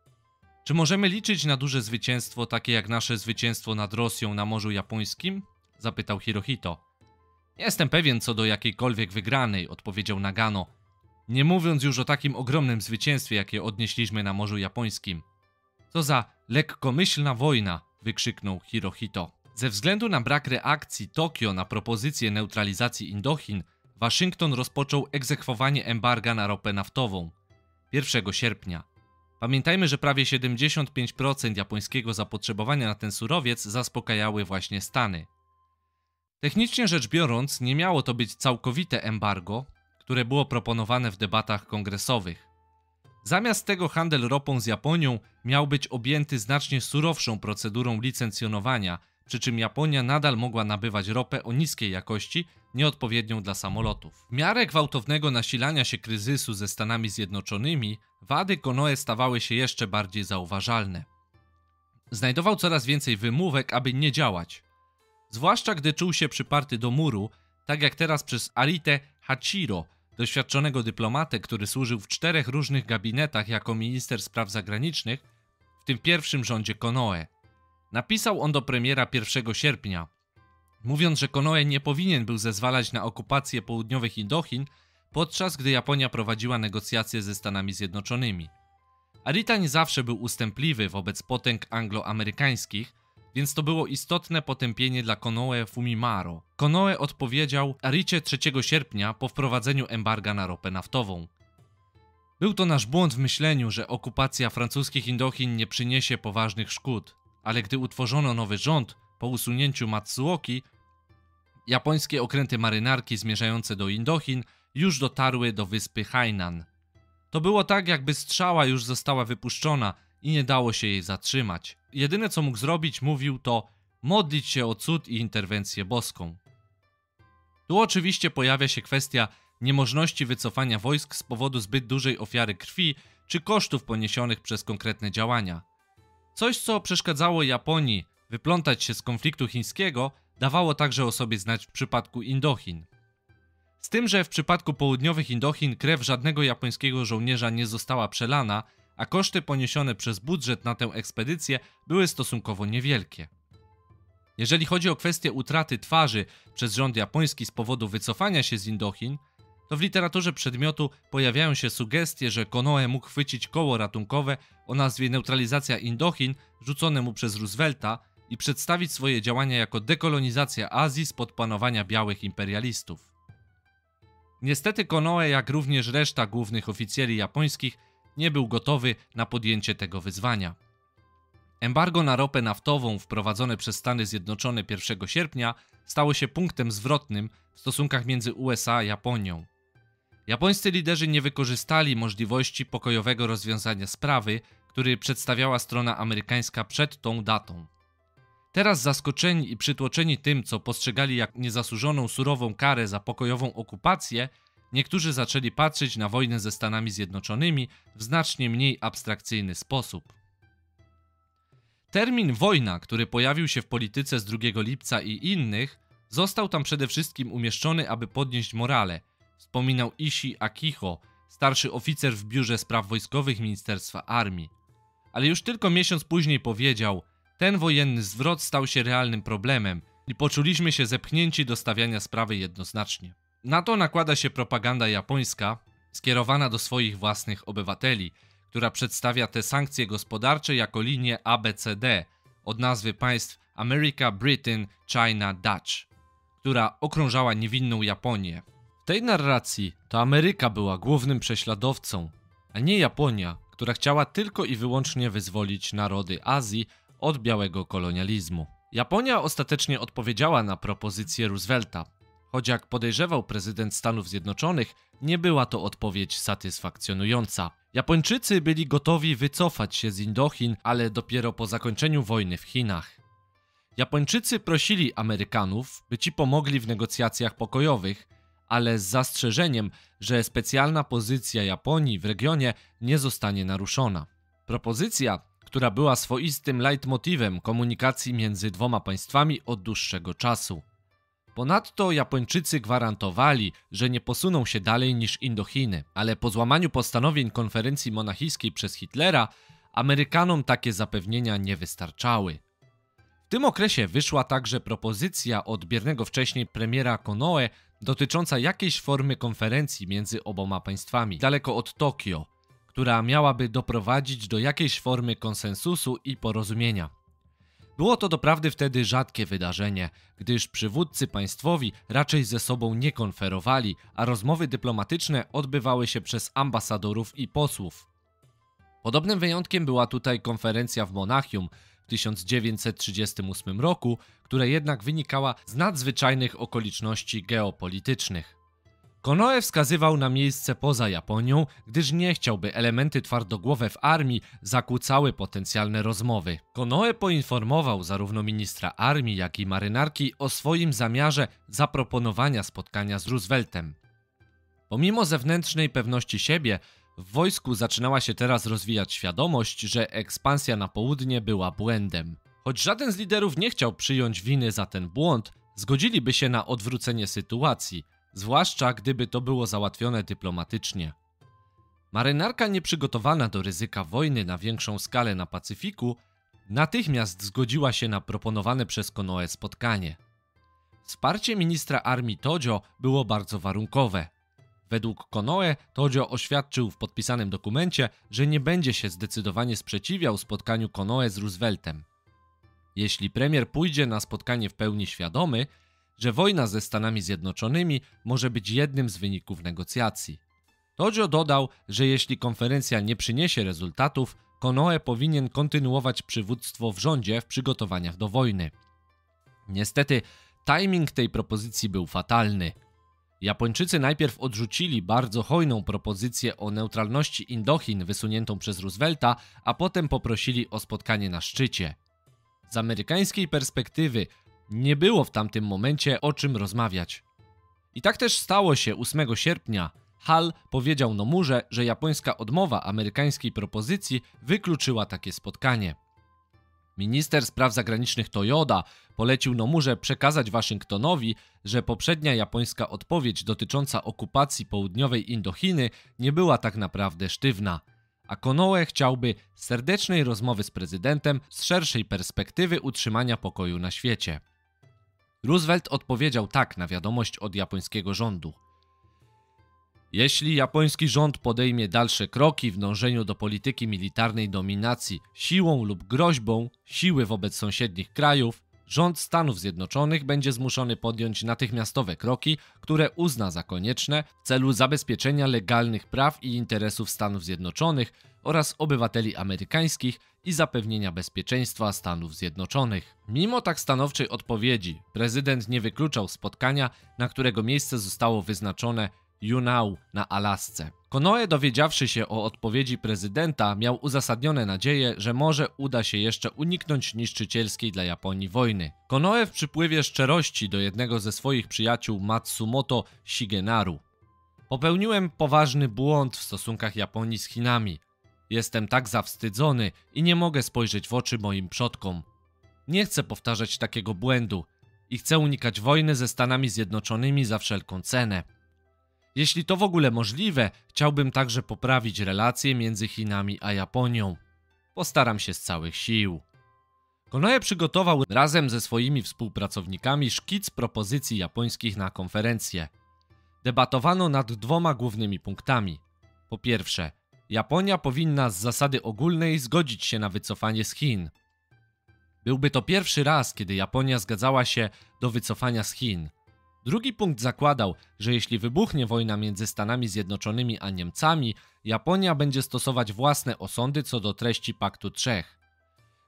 Czy możemy liczyć na duże zwycięstwo, takie jak nasze zwycięstwo nad Rosją na Morzu Japońskim? zapytał Hirohito. Nie jestem pewien co do jakiejkolwiek wygranej, odpowiedział Nagano. Nie mówiąc już o takim ogromnym zwycięstwie, jakie odnieśliśmy na Morzu Japońskim. Co za lekkomyślna wojna, wykrzyknął Hirohito. Ze względu na brak reakcji Tokio na propozycję neutralizacji Indochin, Waszyngton rozpoczął egzekwowanie embarga na ropę naftową 1 sierpnia. Pamiętajmy, że prawie 75% japońskiego zapotrzebowania na ten surowiec zaspokajały właśnie Stany. Technicznie rzecz biorąc, nie miało to być całkowite embargo, które było proponowane w debatach kongresowych. Zamiast tego handel ropą z Japonią miał być objęty znacznie surowszą procedurą licencjonowania, przy czym Japonia nadal mogła nabywać ropę o niskiej jakości, nieodpowiednią dla samolotów. W miarę gwałtownego nasilania się kryzysu ze Stanami Zjednoczonymi, wady Konoe stawały się jeszcze bardziej zauważalne. Znajdował coraz więcej wymówek, aby nie działać. Zwłaszcza gdy czuł się przyparty do muru, tak jak teraz przez Arite Hachiro, doświadczonego dyplomatę, który służył w czterech różnych gabinetach jako minister spraw zagranicznych, w tym pierwszym rządzie Konoe. Napisał on do premiera 1 sierpnia, mówiąc, że Konoe nie powinien był zezwalać na okupację południowych Indochin, podczas gdy Japonia prowadziła negocjacje ze Stanami Zjednoczonymi. Arita nie zawsze był ustępliwy wobec potęg angloamerykańskich, więc to było istotne potępienie dla Konoe Fumimaro. Konoe odpowiedział Aricie 3 sierpnia po wprowadzeniu embarga na ropę naftową. Był to nasz błąd w myśleniu, że okupacja francuskich Indochin nie przyniesie poważnych szkód, ale gdy utworzono nowy rząd po usunięciu Matsuoki, japońskie okręty marynarki zmierzające do Indochin już dotarły do wyspy Hainan. To było tak, jakby strzała już została wypuszczona i nie dało się jej zatrzymać. Jedyne co mógł zrobić, mówił, to modlić się o cud i interwencję boską. Tu oczywiście pojawia się kwestia niemożności wycofania wojsk z powodu zbyt dużej ofiary krwi czy kosztów poniesionych przez konkretne działania. Coś, co przeszkadzało Japonii wyplątać się z konfliktu chińskiego, dawało także o sobie znać w przypadku Indochin. Z tym, że w przypadku południowych Indochin krew żadnego japońskiego żołnierza nie została przelana, a koszty poniesione przez budżet na tę ekspedycję były stosunkowo niewielkie. Jeżeli chodzi o kwestię utraty twarzy przez rząd japoński z powodu wycofania się z Indochin, to w literaturze przedmiotu pojawiają się sugestie, że Konoe mógł chwycić koło ratunkowe o nazwie Neutralizacja Indochin rzucone mu przez Roosevelta i przedstawić swoje działania jako dekolonizacja Azji spod panowania białych imperialistów. Niestety Konoe, jak również reszta głównych oficjeli japońskich, nie był gotowy na podjęcie tego wyzwania. Embargo na ropę naftową wprowadzone przez Stany Zjednoczone 1 sierpnia stało się punktem zwrotnym w stosunkach między USA a Japonią. Japońscy liderzy nie wykorzystali możliwości pokojowego rozwiązania sprawy, który przedstawiała strona amerykańska przed tą datą. Teraz zaskoczeni i przytłoczeni tym, co postrzegali jak niezasłużoną surową karę za pokojową okupację, niektórzy zaczęli patrzeć na wojnę ze Stanami Zjednoczonymi w znacznie mniej abstrakcyjny sposób. Termin wojna, który pojawił się w polityce z 2 lipca i innych, został tam przede wszystkim umieszczony, aby podnieść morale, wspominał Ishi Akiho, starszy oficer w biurze spraw wojskowych Ministerstwa Armii. Ale już tylko miesiąc później powiedział: Ten wojenny zwrot stał się realnym problemem i poczuliśmy się zepchnięci do stawiania sprawy jednoznacznie. Na to nakłada się propaganda japońska, skierowana do swoich własnych obywateli, która przedstawia te sankcje gospodarcze jako linię ABCD od nazwy państw America, Britain, China, Dutch, która okrążała niewinną Japonię. W tej narracji to Ameryka była głównym prześladowcą, a nie Japonia, która chciała tylko i wyłącznie wyzwolić narody Azji od białego kolonializmu. Japonia ostatecznie odpowiedziała na propozycję Roosevelta, choć jak podejrzewał prezydent Stanów Zjednoczonych, nie była to odpowiedź satysfakcjonująca. Japończycy byli gotowi wycofać się z Indochin, ale dopiero po zakończeniu wojny w Chinach. Japończycy prosili Amerykanów, by ci pomogli w negocjacjach pokojowych, ale z zastrzeżeniem, że specjalna pozycja Japonii w regionie nie zostanie naruszona. Propozycja, która była swoistym leitmotivem komunikacji między dwoma państwami od dłuższego czasu. Ponadto Japończycy gwarantowali, że nie posuną się dalej niż Indochiny, ale po złamaniu postanowień konferencji monachijskiej przez Hitlera, Amerykanom takie zapewnienia nie wystarczały. W tym okresie wyszła także propozycja od biernego wcześniej premiera Konoe dotycząca jakiejś formy konferencji między oboma państwami, daleko od Tokio, która miałaby doprowadzić do jakiejś formy konsensusu i porozumienia. Było to doprawdy wtedy rzadkie wydarzenie, gdyż przywódcy państwowi raczej ze sobą nie konferowali, a rozmowy dyplomatyczne odbywały się przez ambasadorów i posłów. Podobnym wyjątkiem była tutaj konferencja w Monachium w 1938 roku, która jednak wynikała z nadzwyczajnych okoliczności geopolitycznych. Konoe wskazywał na miejsce poza Japonią, gdyż nie chciałby elementy twardogłowe w armii zakłócały potencjalne rozmowy. Konoe poinformował zarówno ministra armii, jak i marynarki o swoim zamiarze zaproponowania spotkania z Rooseveltem. Pomimo zewnętrznej pewności siebie, w wojsku zaczynała się teraz rozwijać świadomość, że ekspansja na południe była błędem. Choć żaden z liderów nie chciał przyjąć winy za ten błąd, zgodziliby się na odwrócenie sytuacji, zwłaszcza gdyby to było załatwione dyplomatycznie. Marynarka nieprzygotowana do ryzyka wojny na większą skalę na Pacyfiku natychmiast zgodziła się na proponowane przez Konoe spotkanie. Wsparcie ministra armii Tojo było bardzo warunkowe. Według Konoe Tojo oświadczył w podpisanym dokumencie, że nie będzie się zdecydowanie sprzeciwiał spotkaniu Konoe z Rooseveltem. Jeśli premier pójdzie na spotkanie w pełni świadomy, że wojna ze Stanami Zjednoczonymi może być jednym z wyników negocjacji. Tojo dodał, że jeśli konferencja nie przyniesie rezultatów, Konoe powinien kontynuować przywództwo w rządzie w przygotowaniach do wojny. Niestety, timing tej propozycji był fatalny. Japończycy najpierw odrzucili bardzo hojną propozycję o neutralności Indochin wysuniętą przez Roosevelta, a potem poprosili o spotkanie na szczycie. Z amerykańskiej perspektywy nie było w tamtym momencie o czym rozmawiać. I tak też stało się 8 sierpnia. Hall powiedział Nomurze, że japońska odmowa amerykańskiej propozycji wykluczyła takie spotkanie. Minister spraw zagranicznych Toyoda polecił Nomurze przekazać Waszyngtonowi, że poprzednia japońska odpowiedź dotycząca okupacji południowej Indochiny nie była tak naprawdę sztywna a Konoe chciałby serdecznej rozmowy z prezydentem z szerszej perspektywy utrzymania pokoju na świecie. Roosevelt odpowiedział tak na wiadomość od japońskiego rządu. Jeśli japoński rząd podejmie dalsze kroki w dążeniu do polityki militarnej dominacji siłą lub groźbą siły wobec sąsiednich krajów, rząd Stanów Zjednoczonych będzie zmuszony podjąć natychmiastowe kroki, które uzna za konieczne w celu zabezpieczenia legalnych praw i interesów Stanów Zjednoczonych oraz obywateli amerykańskich i zapewnienia bezpieczeństwa Stanów Zjednoczonych. Mimo tak stanowczej odpowiedzi, prezydent nie wykluczał spotkania, na którego miejsce zostało wyznaczone Junau na Alasce. Konoe, dowiedziawszy się o odpowiedzi prezydenta, miał uzasadnione nadzieje, że może uda się jeszcze uniknąć niszczycielskiej dla Japonii wojny. Konoe w przypływie szczerości do jednego ze swoich przyjaciół Matsumoto Shigenaru. Popełniłem poważny błąd w stosunkach Japonii z Chinami. Jestem tak zawstydzony i nie mogę spojrzeć w oczy moim przodkom. Nie chcę powtarzać takiego błędu i chcę unikać wojny ze Stanami Zjednoczonymi za wszelką cenę. Jeśli to w ogóle możliwe, chciałbym także poprawić relacje między Chinami a Japonią. Postaram się z całych sił. Konoe przygotował razem ze swoimi współpracownikami szkic propozycji japońskich na konferencję. Debatowano nad dwoma głównymi punktami. Po pierwsze, Japonia powinna z zasady ogólnej zgodzić się na wycofanie z Chin. Byłby to pierwszy raz, kiedy Japonia zgadzała się do wycofania z Chin. Drugi punkt zakładał, że jeśli wybuchnie wojna między Stanami Zjednoczonymi a Niemcami, Japonia będzie stosować własne osądy co do treści Paktu Trzech.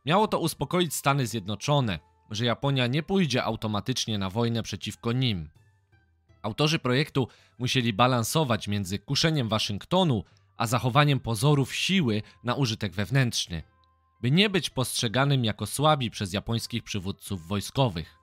Miało to uspokoić Stany Zjednoczone, że Japonia nie pójdzie automatycznie na wojnę przeciwko nim. Autorzy projektu musieli balansować między kuszeniem Waszyngtonu a zachowaniem pozorów siły na użytek wewnętrzny, by nie być postrzeganym jako słabi przez japońskich przywódców wojskowych.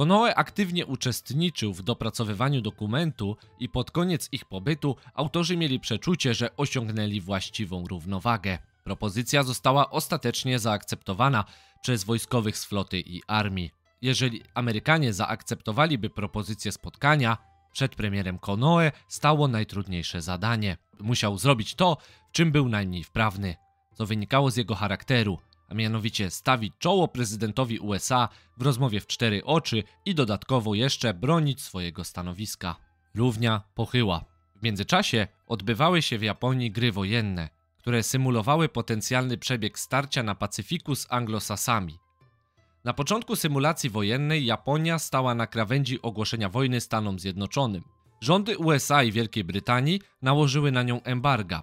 Konoe aktywnie uczestniczył w dopracowywaniu dokumentu i pod koniec ich pobytu autorzy mieli przeczucie, że osiągnęli właściwą równowagę. Propozycja została ostatecznie zaakceptowana przez wojskowych z floty i armii. Jeżeli Amerykanie zaakceptowaliby propozycję spotkania, przed premierem Konoe stało najtrudniejsze zadanie. Musiał zrobić to, w czym był najmniej wprawny, co wynikało z jego charakteru, a mianowicie stawić czoło prezydentowi USA w rozmowie w cztery oczy i dodatkowo jeszcze bronić swojego stanowiska. Równia pochyła. W międzyczasie odbywały się w Japonii gry wojenne, które symulowały potencjalny przebieg starcia na Pacyfiku z Anglosasami. Na początku symulacji wojennej Japonia stała na krawędzi ogłoszenia wojny Stanom Zjednoczonym. Rządy USA i Wielkiej Brytanii nałożyły na nią embarga,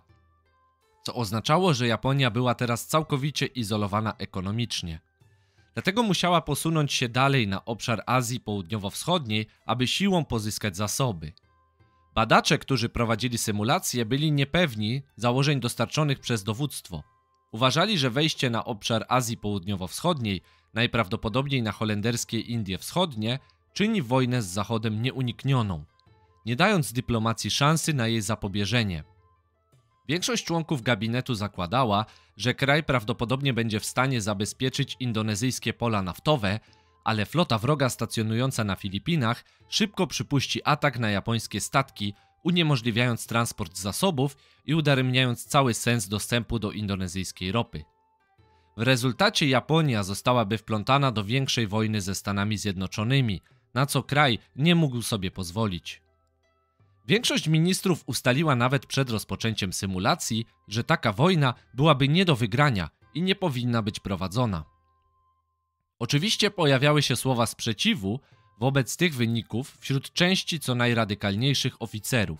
co oznaczało, że Japonia była teraz całkowicie izolowana ekonomicznie. Dlatego musiała posunąć się dalej na obszar Azji Południowo-Wschodniej, aby siłą pozyskać zasoby. Badacze, którzy prowadzili symulacje, byli niepewni założeń dostarczonych przez dowództwo. Uważali, że wejście na obszar Azji Południowo-Wschodniej, najprawdopodobniej na holenderskie Indie Wschodnie, czyni wojnę z Zachodem nieuniknioną, nie dając dyplomacji szansy na jej zapobieżenie. Większość członków gabinetu zakładała, że kraj prawdopodobnie będzie w stanie zabezpieczyć indonezyjskie pola naftowe, ale flota wroga stacjonująca na Filipinach szybko przypuści atak na japońskie statki, uniemożliwiając transport zasobów i udaremniając cały sens dostępu do indonezyjskiej ropy. W rezultacie Japonia zostałaby wplątana do większej wojny ze Stanami Zjednoczonymi, na co kraj nie mógł sobie pozwolić. Większość ministrów ustaliła nawet przed rozpoczęciem symulacji, że taka wojna byłaby nie do wygrania i nie powinna być prowadzona. Oczywiście pojawiały się słowa sprzeciwu wobec tych wyników wśród części co najradykalniejszych oficerów.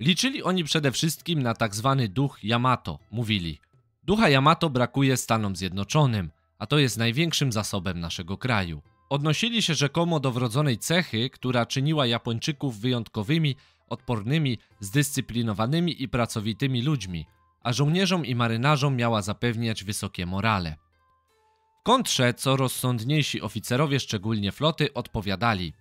Liczyli oni przede wszystkim na tak zwany duch Yamato. Mówili: Ducha Yamato brakuje Stanom Zjednoczonym, a to jest największym zasobem naszego kraju. Odnosili się rzekomo do wrodzonej cechy, która czyniła Japończyków wyjątkowymi, odpornymi, zdyscyplinowanymi i pracowitymi ludźmi, a żołnierzom i marynarzom miała zapewniać wysokie morale. W kontrze, co rozsądniejsi oficerowie, szczególnie floty, odpowiadali: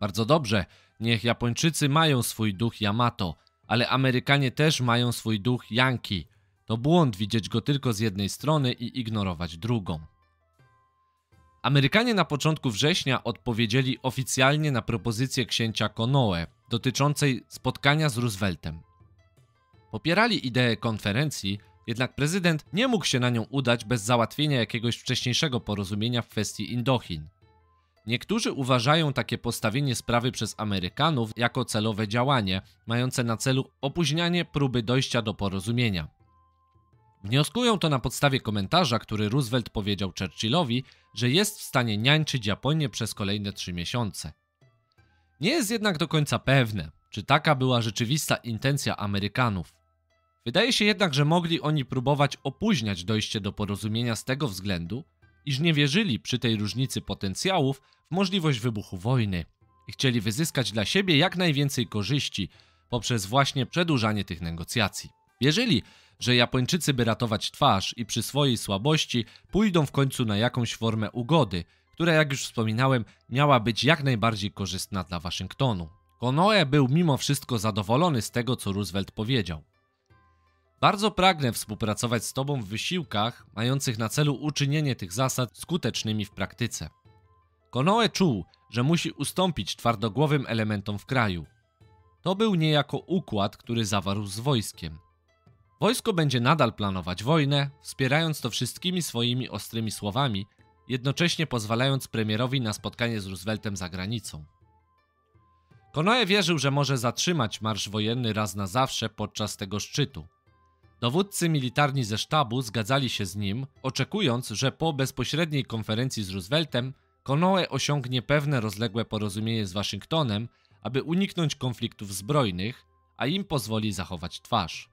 Bardzo dobrze, niech Japończycy mają swój duch Yamato, ale Amerykanie też mają swój duch Yankee. To błąd widzieć go tylko z jednej strony i ignorować drugą. Amerykanie na początku września odpowiedzieli oficjalnie na propozycję księcia Konoe dotyczącej spotkania z Rooseveltem. Popierali ideę konferencji, jednak prezydent nie mógł się na nią udać bez załatwienia jakiegoś wcześniejszego porozumienia w kwestii Indochin. Niektórzy uważają takie postawienie sprawy przez Amerykanów jako celowe działanie, mające na celu opóźnianie próby dojścia do porozumienia. Wnioskują to na podstawie komentarza, który Roosevelt powiedział Churchillowi, że jest w stanie niańczyć Japonię przez kolejne trzy miesiące. Nie jest jednak do końca pewne, czy taka była rzeczywista intencja Amerykanów. Wydaje się jednak, że mogli oni próbować opóźniać dojście do porozumienia z tego względu, iż nie wierzyli przy tej różnicy potencjałów w możliwość wybuchu wojny i chcieli wyzyskać dla siebie jak najwięcej korzyści poprzez właśnie przedłużanie tych negocjacji. Wierzyli, że Japończycy, by ratować twarz i przy swojej słabości, pójdą w końcu na jakąś formę ugody, która, jak już wspominałem, miała być jak najbardziej korzystna dla Waszyngtonu. Konoe był mimo wszystko zadowolony z tego, co Roosevelt powiedział. Bardzo pragnę współpracować z Tobą w wysiłkach mających na celu uczynienie tych zasad skutecznymi w praktyce. Konoe czuł, że musi ustąpić twardogłowym elementom w kraju. To był niejako układ, który zawarł z wojskiem. Wojsko będzie nadal planować wojnę, wspierając to wszystkimi swoimi ostrymi słowami, jednocześnie pozwalając premierowi na spotkanie z Rooseveltem za granicą. Konoe wierzył, że może zatrzymać marsz wojenny raz na zawsze podczas tego szczytu. Dowódcy militarni ze sztabu zgadzali się z nim, oczekując, że po bezpośredniej konferencji z Rooseveltem Konoe osiągnie pewne rozległe porozumienie z Waszyngtonem, aby uniknąć konfliktów zbrojnych, a im pozwoli zachować twarz.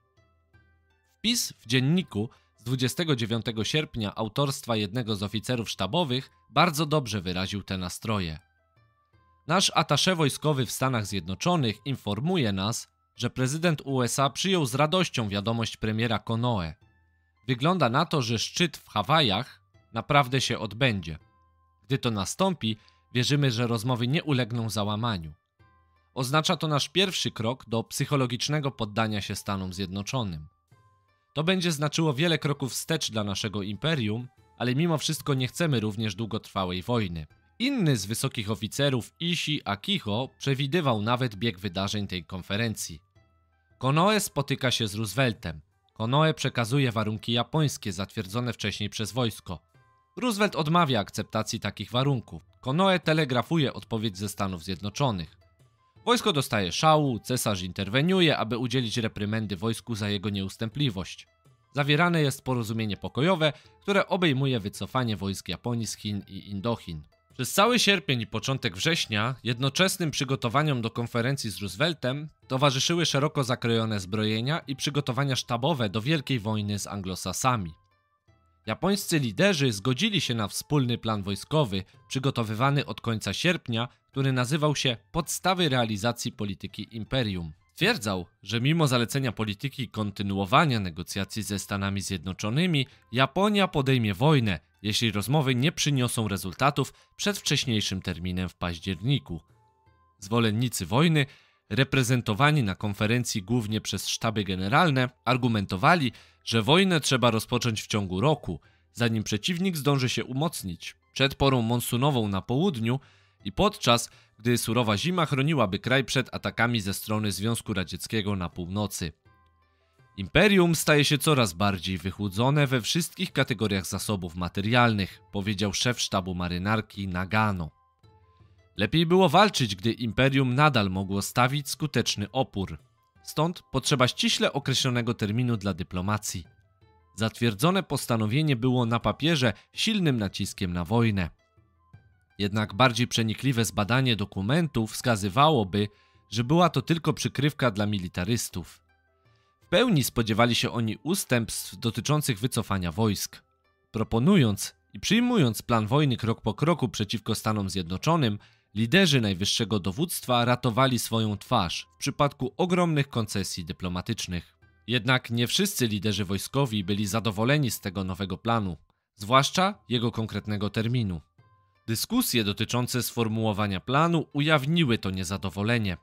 Wpis w dzienniku z 29 sierpnia autorstwa jednego z oficerów sztabowych bardzo dobrze wyraził te nastroje. Nasz atasze wojskowy w Stanach Zjednoczonych informuje nas, że prezydent USA przyjął z radością wiadomość premiera Konoe. Wygląda na to, że szczyt w Hawajach naprawdę się odbędzie. Gdy to nastąpi, wierzymy, że rozmowy nie ulegną załamaniu. Oznacza to nasz pierwszy krok do psychologicznego poddania się Stanom Zjednoczonym. To będzie znaczyło wiele kroków wstecz dla naszego imperium, ale mimo wszystko nie chcemy również długotrwałej wojny. Inny z wysokich oficerów, Ishi Akiho, przewidywał nawet bieg wydarzeń tej konferencji. Konoe spotyka się z Rooseveltem. Konoe przekazuje warunki japońskie zatwierdzone wcześniej przez wojsko. Roosevelt odmawia akceptacji takich warunków. Konoe telegrafuje odpowiedź ze Stanów Zjednoczonych. Wojsko dostaje szału, cesarz interweniuje, aby udzielić reprymendy wojsku za jego nieustępliwość. zawierane jest porozumienie pokojowe, które obejmuje wycofanie wojsk Japonii z Chin i Indochin. Przez cały sierpień i początek września jednoczesnym przygotowaniom do konferencji z Rooseveltem towarzyszyły szeroko zakrojone zbrojenia i przygotowania sztabowe do wielkiej wojny z Anglosasami. Japońscy liderzy zgodzili się na wspólny plan wojskowy przygotowywany od końca sierpnia, który nazywał się Podstawy realizacji polityki imperium. Twierdzał, że mimo zalecenia polityki kontynuowania negocjacji ze Stanami Zjednoczonymi, Japonia podejmie wojnę, jeśli rozmowy nie przyniosą rezultatów przed wcześniejszym terminem w październiku. Zwolennicy wojny, reprezentowani na konferencji głównie przez sztaby generalne, argumentowali, że wojnę trzeba rozpocząć w ciągu roku, zanim przeciwnik zdąży się umocnić. Przed porą monsunową na południu i podczas gdy surowa zima chroniłaby kraj przed atakami ze strony Związku Radzieckiego na północy. Imperium staje się coraz bardziej wychłudzone we wszystkich kategoriach zasobów materialnych, powiedział szef sztabu marynarki Nagano. Lepiej było walczyć, gdy imperium nadal mogło stawić skuteczny opór. Stąd potrzeba ściśle określonego terminu dla dyplomacji. Zatwierdzone postanowienie było na papierze silnym naciskiem na wojnę. Jednak bardziej przenikliwe zbadanie dokumentów wskazywałoby, że była to tylko przykrywka dla militarystów. W pełni spodziewali się oni ustępstw dotyczących wycofania wojsk. Proponując i przyjmując plan wojny krok po kroku przeciwko Stanom Zjednoczonym, liderzy najwyższego dowództwa ratowali swoją twarz w przypadku ogromnych koncesji dyplomatycznych. Jednak nie wszyscy liderzy wojskowi byli zadowoleni z tego nowego planu, zwłaszcza jego konkretnego terminu. Dyskusje dotyczące sformułowania planu ujawniły to niezadowolenie.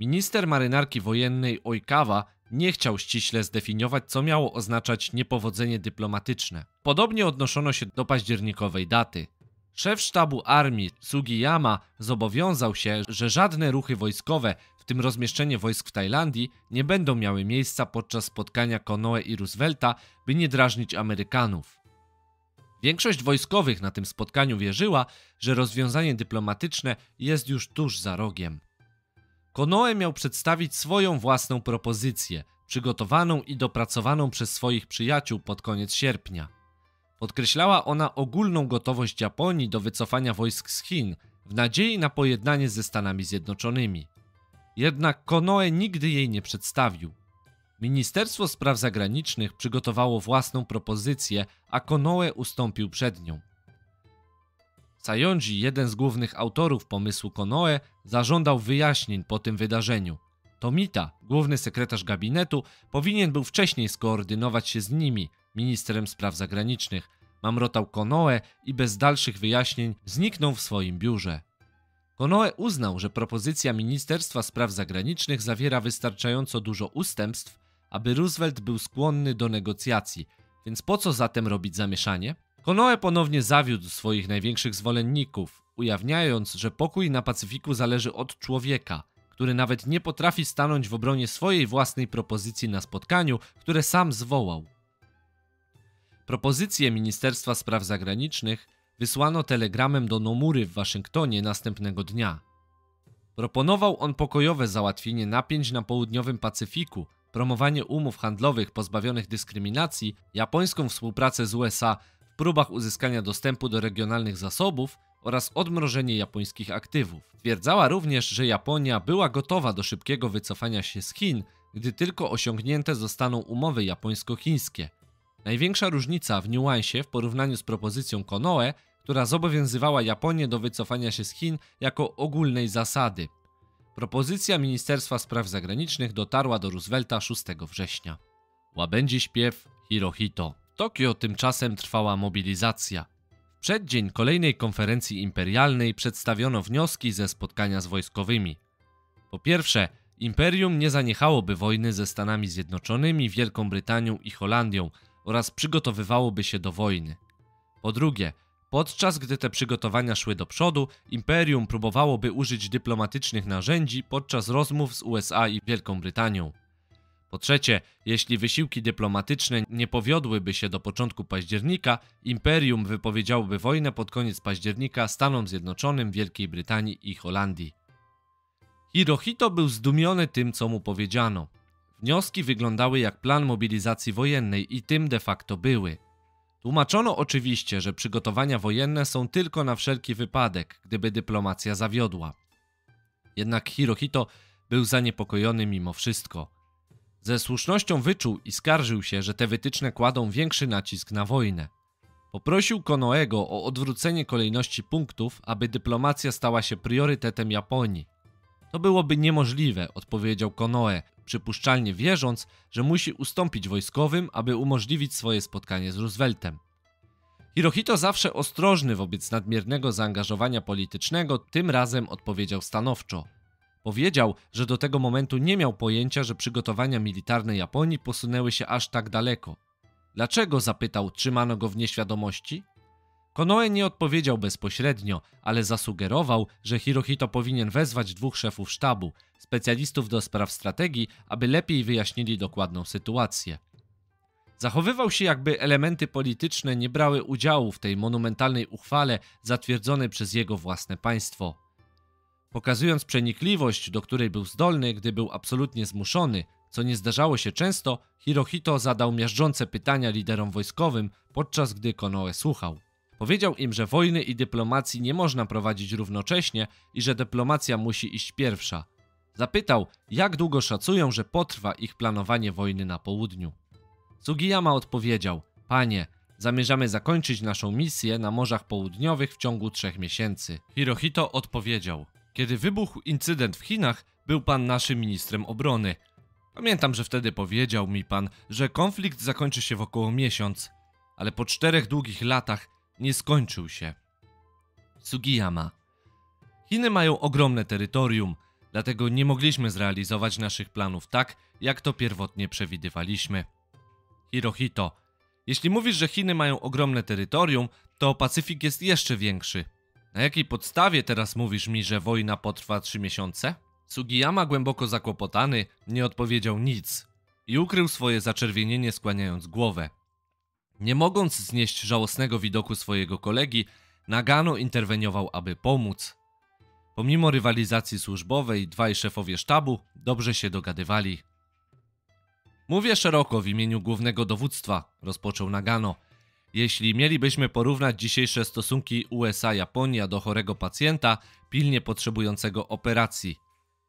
Minister marynarki wojennej Ojkawa nie chciał ściśle zdefiniować, co miało oznaczać niepowodzenie dyplomatyczne. Podobnie odnoszono się do październikowej daty. Szef sztabu armii Sugiyama zobowiązał się, że żadne ruchy wojskowe, w tym rozmieszczenie wojsk w Tajlandii, nie będą miały miejsca podczas spotkania Konoe i Roosevelta, by nie drażnić Amerykanów. Większość wojskowych na tym spotkaniu wierzyła, że rozwiązanie dyplomatyczne jest już tuż za rogiem. Konoe miał przedstawić swoją własną propozycję, przygotowaną i dopracowaną przez swoich przyjaciół pod koniec sierpnia. Podkreślała ona ogólną gotowość Japonii do wycofania wojsk z Chin w nadziei na pojednanie ze Stanami Zjednoczonymi. Jednak Konoe nigdy jej nie przedstawił. Ministerstwo Spraw Zagranicznych przygotowało własną propozycję, a Konoe ustąpił przed nią. Sayonji, jeden z głównych autorów pomysłu Konoe, zażądał wyjaśnień po tym wydarzeniu. Tomita, główny sekretarz gabinetu, powinien był wcześniej skoordynować się z nimi, ministrem spraw zagranicznych. Mamrotał Konoe i bez dalszych wyjaśnień zniknął w swoim biurze. Konoe uznał, że propozycja Ministerstwa Spraw Zagranicznych zawiera wystarczająco dużo ustępstw, aby Roosevelt był skłonny do negocjacji, więc po co zatem robić zamieszanie? Konoe ponownie zawiódł swoich największych zwolenników, ujawniając, że pokój na Pacyfiku zależy od człowieka, który nawet nie potrafi stanąć w obronie swojej własnej propozycji na spotkaniu, które sam zwołał. Propozycję Ministerstwa Spraw Zagranicznych wysłano telegramem do Nomury w Waszyngtonie następnego dnia. Proponował on pokojowe załatwienie napięć na południowym Pacyfiku, promowanie umów handlowych pozbawionych dyskryminacji, japońską współpracę z USA w próbach uzyskania dostępu do regionalnych zasobów oraz odmrożenie japońskich aktywów. Twierdzała również, że Japonia była gotowa do szybkiego wycofania się z Chin, gdy tylko osiągnięte zostaną umowy japońsko-chińskie. Największa różnica w niuansie w porównaniu z propozycją Konoe, która zobowiązywała Japonię do wycofania się z Chin jako ogólnej zasady. Propozycja Ministerstwa Spraw Zagranicznych dotarła do Roosevelta 6 września. Łabędzi śpiew Hirohito. W Tokio tymczasem trwała mobilizacja. W przeddzień kolejnej konferencji imperialnej przedstawiono wnioski ze spotkania z wojskowymi. Po pierwsze, imperium nie zaniechałoby wojny ze Stanami Zjednoczonymi, Wielką Brytanią i Holandią oraz przygotowywałoby się do wojny. Po drugie, Podczas gdy te przygotowania szły do przodu, imperium próbowałoby użyć dyplomatycznych narzędzi podczas rozmów z USA i Wielką Brytanią. Po trzecie, jeśli wysiłki dyplomatyczne nie powiodłyby się do początku października, imperium wypowiedziałoby wojnę pod koniec października Stanom Zjednoczonym, Wielkiej Brytanii i Holandii. Hirohito był zdumiony tym, co mu powiedziano. Wnioski wyglądały jak plan mobilizacji wojennej i tym de facto były. Tłumaczono oczywiście, że przygotowania wojenne są tylko na wszelki wypadek, gdyby dyplomacja zawiodła. Jednak Hirohito był zaniepokojony mimo wszystko. Ze słusznością wyczuł i skarżył się, że te wytyczne kładą większy nacisk na wojnę. Poprosił Konoego o odwrócenie kolejności punktów, aby dyplomacja stała się priorytetem Japonii. To byłoby niemożliwe, odpowiedział Konoe, przypuszczalnie wierząc, że musi ustąpić wojskowym, aby umożliwić swoje spotkanie z Rooseveltem. Hirohito zawsze ostrożny wobec nadmiernego zaangażowania politycznego, tym razem odpowiedział stanowczo. Powiedział, że do tego momentu nie miał pojęcia, że przygotowania militarne Japonii posunęły się aż tak daleko. Dlaczego? zapytał, trzymano go w nieświadomości. Konoe nie odpowiedział bezpośrednio, ale zasugerował, że Hirohito powinien wezwać dwóch szefów sztabu, specjalistów do spraw strategii, aby lepiej wyjaśnili dokładną sytuację. Zachowywał się, jakby elementy polityczne nie brały udziału w tej monumentalnej uchwale zatwierdzonej przez jego własne państwo. Pokazując przenikliwość, do której był zdolny, gdy był absolutnie zmuszony, co nie zdarzało się często, Hirohito zadał miażdżące pytania liderom wojskowym, podczas gdy Konoe słuchał. Powiedział im, że wojny i dyplomacji nie można prowadzić równocześnie i że dyplomacja musi iść pierwsza. Zapytał, jak długo szacują, że potrwa ich planowanie wojny na południu. Sugiyama odpowiedział: Panie, zamierzamy zakończyć naszą misję na Morzach Południowych w ciągu trzech miesięcy. Hirohito odpowiedział: Kiedy wybuchł incydent w Chinach, był pan naszym ministrem obrony. Pamiętam, że wtedy powiedział mi pan, że konflikt zakończy się w około miesiąc, ale po czterech długich latach nie skończył się. Sugiyama. Chiny mają ogromne terytorium, dlatego nie mogliśmy zrealizować naszych planów tak, jak to pierwotnie przewidywaliśmy. Hirohito. Jeśli mówisz, że Chiny mają ogromne terytorium, to Pacyfik jest jeszcze większy. Na jakiej podstawie teraz mówisz mi, że wojna potrwa trzy miesiące? Sugiyama głęboko zakłopotany nie odpowiedział nic i ukrył swoje zaczerwienienie skłaniając głowę. Nie mogąc znieść żałosnego widoku swojego kolegi, Nagano interweniował, aby pomóc. Pomimo rywalizacji służbowej, dwaj szefowie sztabu dobrze się dogadywali. Mówię szeroko w imieniu głównego dowództwa, rozpoczął Nagano. Jeśli mielibyśmy porównać dzisiejsze stosunki USA-Japonia do chorego pacjenta pilnie potrzebującego operacji,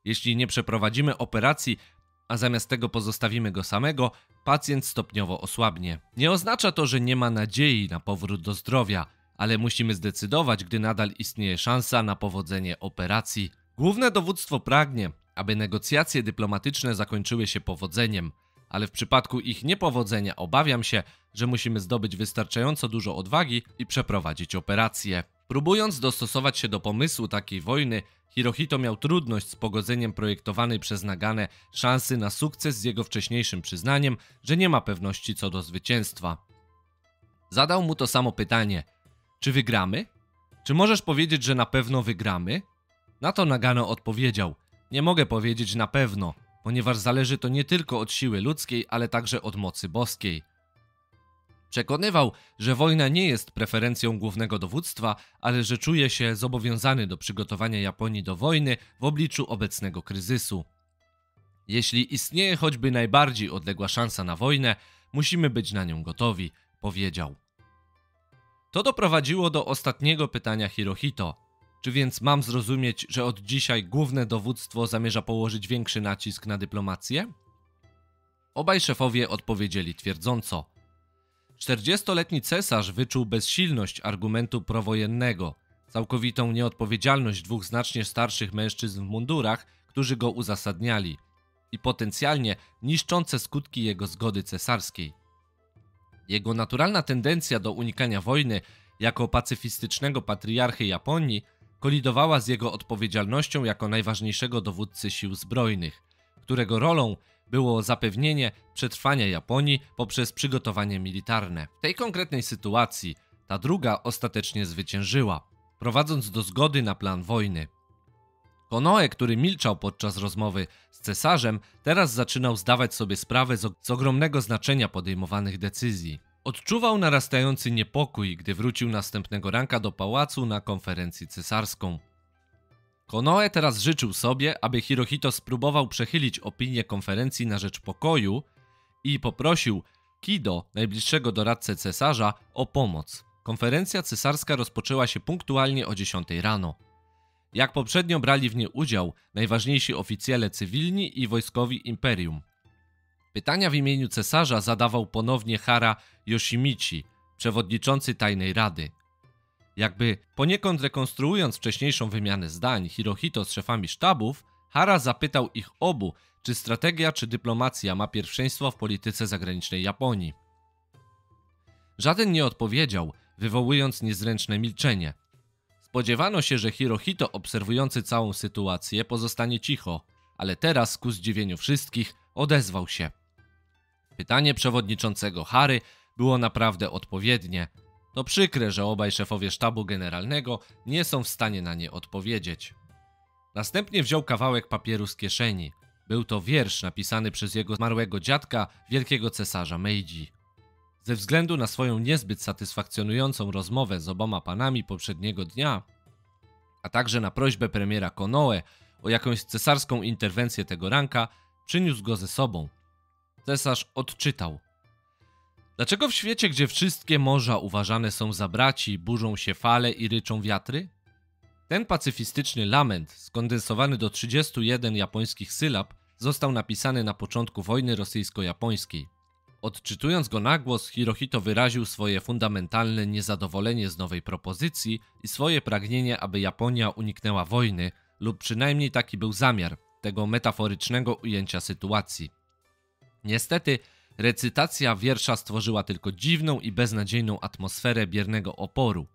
jeśli nie przeprowadzimy operacji, a zamiast tego pozostawimy go samego, pacjent stopniowo osłabnie. Nie oznacza to, że nie ma nadziei na powrót do zdrowia, ale musimy zdecydować, gdy nadal istnieje szansa na powodzenie operacji. Główne dowództwo pragnie, aby negocjacje dyplomatyczne zakończyły się powodzeniem, ale w przypadku ich niepowodzenia obawiam się, że musimy zdobyć wystarczająco dużo odwagi i przeprowadzić operację. Próbując dostosować się do pomysłu takiej wojny, Hirohito miał trudność z pogodzeniem projektowanej przez Nagane szansy na sukces z jego wcześniejszym przyznaniem, że nie ma pewności co do zwycięstwa. Zadał mu to samo pytanie: Czy wygramy? Czy możesz powiedzieć, że na pewno wygramy? Na to Nagano odpowiedział: Nie mogę powiedzieć na pewno, ponieważ zależy to nie tylko od siły ludzkiej, ale także od mocy boskiej. Przekonywał, że wojna nie jest preferencją głównego dowództwa, ale że czuje się zobowiązany do przygotowania Japonii do wojny w obliczu obecnego kryzysu. Jeśli istnieje choćby najbardziej odległa szansa na wojnę, musimy być na nią gotowi, powiedział. To doprowadziło do ostatniego pytania Hirohito. Czy więc mam zrozumieć, że od dzisiaj główne dowództwo zamierza położyć większy nacisk na dyplomację? Obaj szefowie odpowiedzieli twierdząco. 40-letni cesarz wyczuł bezsilność argumentu prowojennego, całkowitą nieodpowiedzialność dwóch znacznie starszych mężczyzn w mundurach, którzy go uzasadniali, i potencjalnie niszczące skutki jego zgody cesarskiej. Jego naturalna tendencja do unikania wojny jako pacyfistycznego patriarchy Japonii kolidowała z jego odpowiedzialnością jako najważniejszego dowódcy sił zbrojnych, którego rolą było zapewnienie przetrwania Japonii poprzez przygotowanie militarne. W tej konkretnej sytuacji ta druga ostatecznie zwyciężyła, prowadząc do zgody na plan wojny. Konoe, który milczał podczas rozmowy z cesarzem, teraz zaczynał zdawać sobie sprawę z, ogromnego znaczenia podejmowanych decyzji. Odczuwał narastający niepokój, gdy wrócił następnego ranka do pałacu na konferencję cesarską. Konoe teraz życzył sobie, aby Hirohito spróbował przechylić opinię konferencji na rzecz pokoju i poprosił Kido, najbliższego doradcę cesarza, o pomoc. Konferencja cesarska rozpoczęła się punktualnie o 10 rano. Jak poprzednio brali w niej udział najważniejsi oficjele cywilni i wojskowi imperium. Pytania w imieniu cesarza zadawał ponownie Hara Yoshimichi, przewodniczący tajnej rady. Jakby poniekąd rekonstruując wcześniejszą wymianę zdań Hirohito z szefami sztabów, Hara zapytał ich obu, czy strategia czy dyplomacja ma pierwszeństwo w polityce zagranicznej Japonii. Żaden nie odpowiedział, wywołując niezręczne milczenie. Spodziewano się, że Hirohito obserwujący całą sytuację pozostanie cicho, ale teraz ku zdziwieniu wszystkich odezwał się. Pytanie przewodniczącego Hary było naprawdę odpowiednie. To przykre, że obaj szefowie sztabu generalnego nie są w stanie na nie odpowiedzieć. Następnie wziął kawałek papieru z kieszeni. Był to wiersz napisany przez jego zmarłego dziadka, wielkiego cesarza Meiji. Ze względu na swoją niezbyt satysfakcjonującą rozmowę z oboma panami poprzedniego dnia, a także na prośbę premiera Konoe o jakąś cesarską interwencję tego ranka, przyniósł go ze sobą. Cesarz odczytał. Dlaczego w świecie, gdzie wszystkie morza uważane są za braci, burzą się fale i ryczą wiatry? Ten pacyfistyczny lament, skondensowany do 31 japońskich sylab, został napisany na początku wojny rosyjsko-japońskiej. Odczytując go na głos, Hirohito wyraził swoje fundamentalne niezadowolenie z nowej propozycji i swoje pragnienie, aby Japonia uniknęła wojny, lub przynajmniej taki był zamiar tego metaforycznego ujęcia sytuacji. Niestety, recytacja wiersza stworzyła tylko dziwną i beznadziejną atmosferę biernego oporu.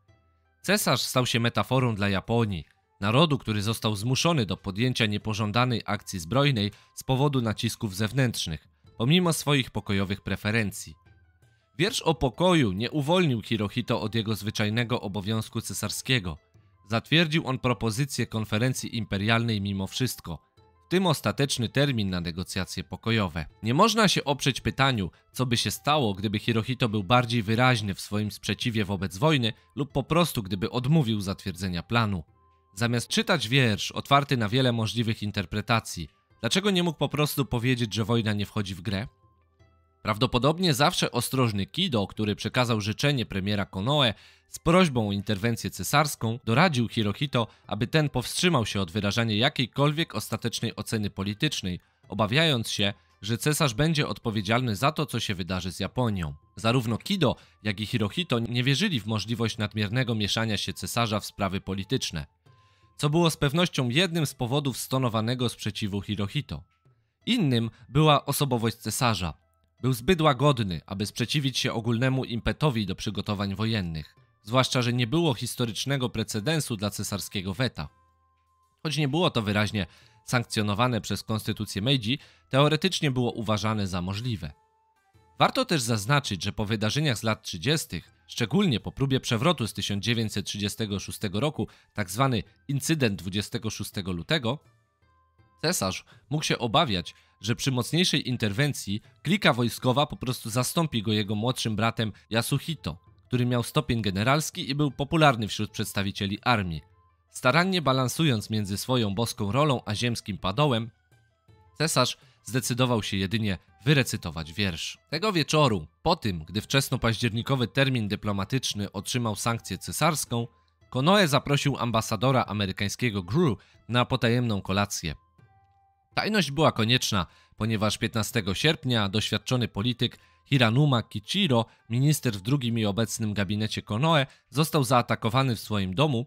Cesarz stał się metaforą dla Japonii, narodu, który został zmuszony do podjęcia niepożądanej akcji zbrojnej z powodu nacisków zewnętrznych, pomimo swoich pokojowych preferencji. Wiersz o pokoju nie uwolnił Hirohito od jego zwyczajnego obowiązku cesarskiego. Zatwierdził on propozycję konferencji imperialnej mimo wszystko, tym ostateczny termin na negocjacje pokojowe. Nie można się oprzeć pytaniu, co by się stało, gdyby Hirohito był bardziej wyraźny w swoim sprzeciwie wobec wojny lub po prostu gdyby odmówił zatwierdzenia planu. Zamiast czytać wiersz otwarty na wiele możliwych interpretacji, Dlaczego nie mógł po prostu powiedzieć, że wojna nie wchodzi w grę? Prawdopodobnie zawsze ostrożny Kido, który przekazał życzenie premiera Konoe z prośbą o interwencję cesarską, doradził Hirohito, aby ten powstrzymał się od wyrażania jakiejkolwiek ostatecznej oceny politycznej, obawiając się, że cesarz będzie odpowiedzialny za to, co się wydarzy z Japonią. Zarówno Kido, jak i Hirohito nie wierzyli w możliwość nadmiernego mieszania się cesarza w sprawy polityczne co było z pewnością jednym z powodów stonowanego sprzeciwu Hirohito. Innym była osobowość cesarza. Był zbyt łagodny, aby sprzeciwić się ogólnemu impetowi do przygotowań wojennych, zwłaszcza, że nie było historycznego precedensu dla cesarskiego weta. Choć nie było to wyraźnie sankcjonowane przez konstytucję Meiji, teoretycznie było uważane za możliwe. Warto też zaznaczyć, że po wydarzeniach z lat 30 szczególnie po próbie przewrotu z 1936 roku, tzw. Tak incydent 26 lutego, cesarz mógł się obawiać, że przy mocniejszej interwencji klika wojskowa po prostu zastąpi go jego młodszym bratem Yasuhito, który miał stopień generalski i był popularny wśród przedstawicieli armii. Starannie balansując między swoją boską rolą a ziemskim padołem, cesarz zdecydował się jedynie wyrecytować wiersz. Tego wieczoru, po tym, gdy wczesnopaździernikowy termin dyplomatyczny otrzymał sankcję cesarską, Konoe zaprosił ambasadora amerykańskiego Gru na potajemną kolację. Tajność była konieczna, ponieważ 15 sierpnia doświadczony polityk Hiranuma Kichiro, minister w drugim i obecnym gabinecie Konoe, został zaatakowany w swoim domu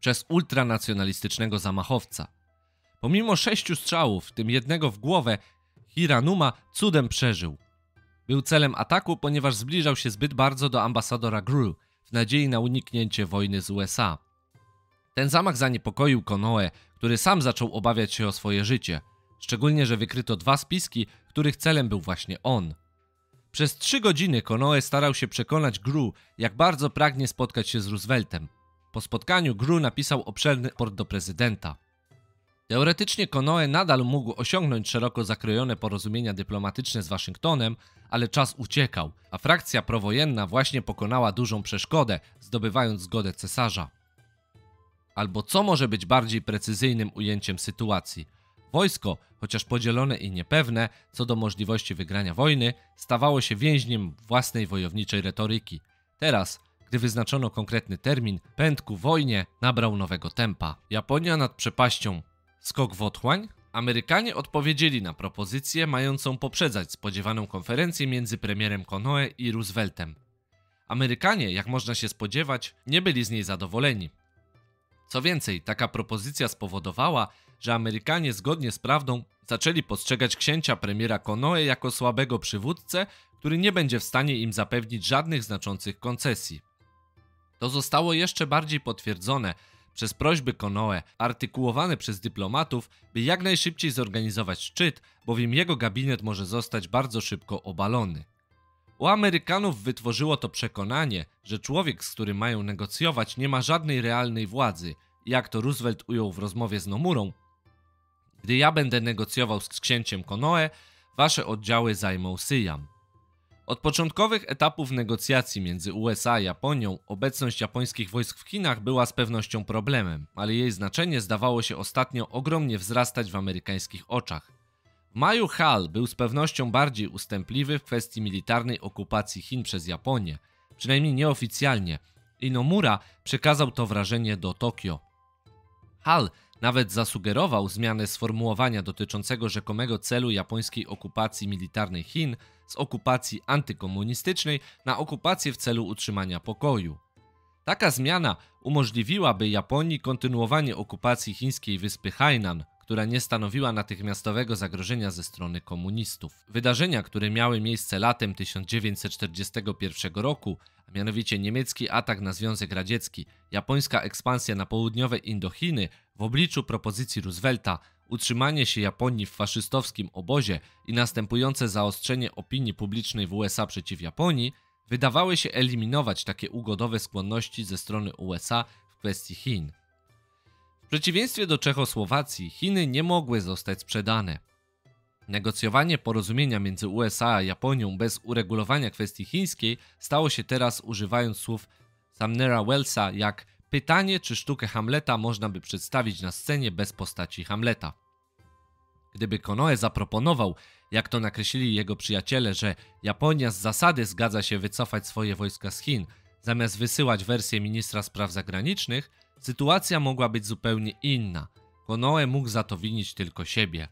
przez ultranacjonalistycznego zamachowca. Pomimo sześciu strzałów, w tym jednego w głowę, Hiranuma cudem przeżył. Był celem ataku, ponieważ zbliżał się zbyt bardzo do ambasadora Gru w nadziei na uniknięcie wojny z USA. Ten zamach zaniepokoił Konoe, który sam zaczął obawiać się o swoje życie, szczególnie, że wykryto dwa spiski, których celem był właśnie on. Przez trzy godziny Konoe starał się przekonać Gru, jak bardzo pragnie spotkać się z Rooseveltem. Po spotkaniu Gru napisał obszerny port do prezydenta. Teoretycznie Konoe nadal mógł osiągnąć szeroko zakrojone porozumienia dyplomatyczne z Waszyngtonem, ale czas uciekał, a frakcja prowojenna właśnie pokonała dużą przeszkodę, zdobywając zgodę cesarza. Albo co może być bardziej precyzyjnym ujęciem sytuacji? Wojsko, chociaż podzielone i niepewne co do możliwości wygrania wojny, stawało się więźniem własnej wojowniczej retoryki. Teraz, gdy wyznaczono konkretny termin, pęd ku wojnie nabrał nowego tempa. Japonia nad przepaścią. Skok w otchłań? Amerykanie odpowiedzieli na propozycję mającą poprzedzać spodziewaną konferencję między premierem Konoe i Rooseveltem. Amerykanie, jak można się spodziewać, nie byli z niej zadowoleni. Co więcej, taka propozycja spowodowała, że Amerykanie zgodnie z prawdą zaczęli postrzegać księcia premiera Konoe jako słabego przywódcę, który nie będzie w stanie im zapewnić żadnych znaczących koncesji. To zostało jeszcze bardziej potwierdzone przez prośby Konoe, artykułowane przez dyplomatów, by jak najszybciej zorganizować szczyt, bowiem jego gabinet może zostać bardzo szybko obalony. U Amerykanów wytworzyło to przekonanie, że człowiek, z którym mają negocjować, nie ma żadnej realnej władzy. Jak to Roosevelt ujął w rozmowie z Nomurą, gdy ja będę negocjował z księciem Konoe, wasze oddziały zajmą Syjam. Od początkowych etapów negocjacji między USA a Japonią obecność japońskich wojsk w Chinach była z pewnością problemem, ale jej znaczenie zdawało się ostatnio ogromnie wzrastać w amerykańskich oczach. Maju Hall był z pewnością bardziej ustępliwy w kwestii militarnej okupacji Chin przez Japonię, przynajmniej nieoficjalnie, i Nomura przekazał to wrażenie do Tokio. Hall nawet zasugerował zmianę sformułowania dotyczącego rzekomego celu japońskiej okupacji militarnej Chin z okupacji antykomunistycznej na okupację w celu utrzymania pokoju. Taka zmiana umożliwiłaby Japonii kontynuowanie okupacji chińskiej wyspy Hainan, która nie stanowiła natychmiastowego zagrożenia ze strony komunistów. Wydarzenia, które miały miejsce latem 1941 roku, a mianowicie niemiecki atak na Związek Radziecki, japońska ekspansja na południowe Indochiny w obliczu propozycji Roosevelta, utrzymanie się Japonii w faszystowskim obozie i następujące zaostrzenie opinii publicznej w USA przeciw Japonii, wydawały się eliminować takie ugodowe skłonności ze strony USA w kwestii Chin. Przeciwieństwie do Czechosłowacji, Chiny nie mogły zostać sprzedane. Negocjowanie porozumienia między USA a Japonią bez uregulowania kwestii chińskiej stało się teraz, używając słów Sumnera Wellsa, jak pytanie, czy sztukę Hamleta można by przedstawić na scenie bez postaci Hamleta. Gdyby Konoe zaproponował, jak to nakreślili jego przyjaciele, że Japonia z zasady zgadza się wycofać swoje wojska z Chin, zamiast wysyłać wersję ministra spraw zagranicznych, sytuacja mogła być zupełnie inna. Konoe mógł za to winić tylko siebie.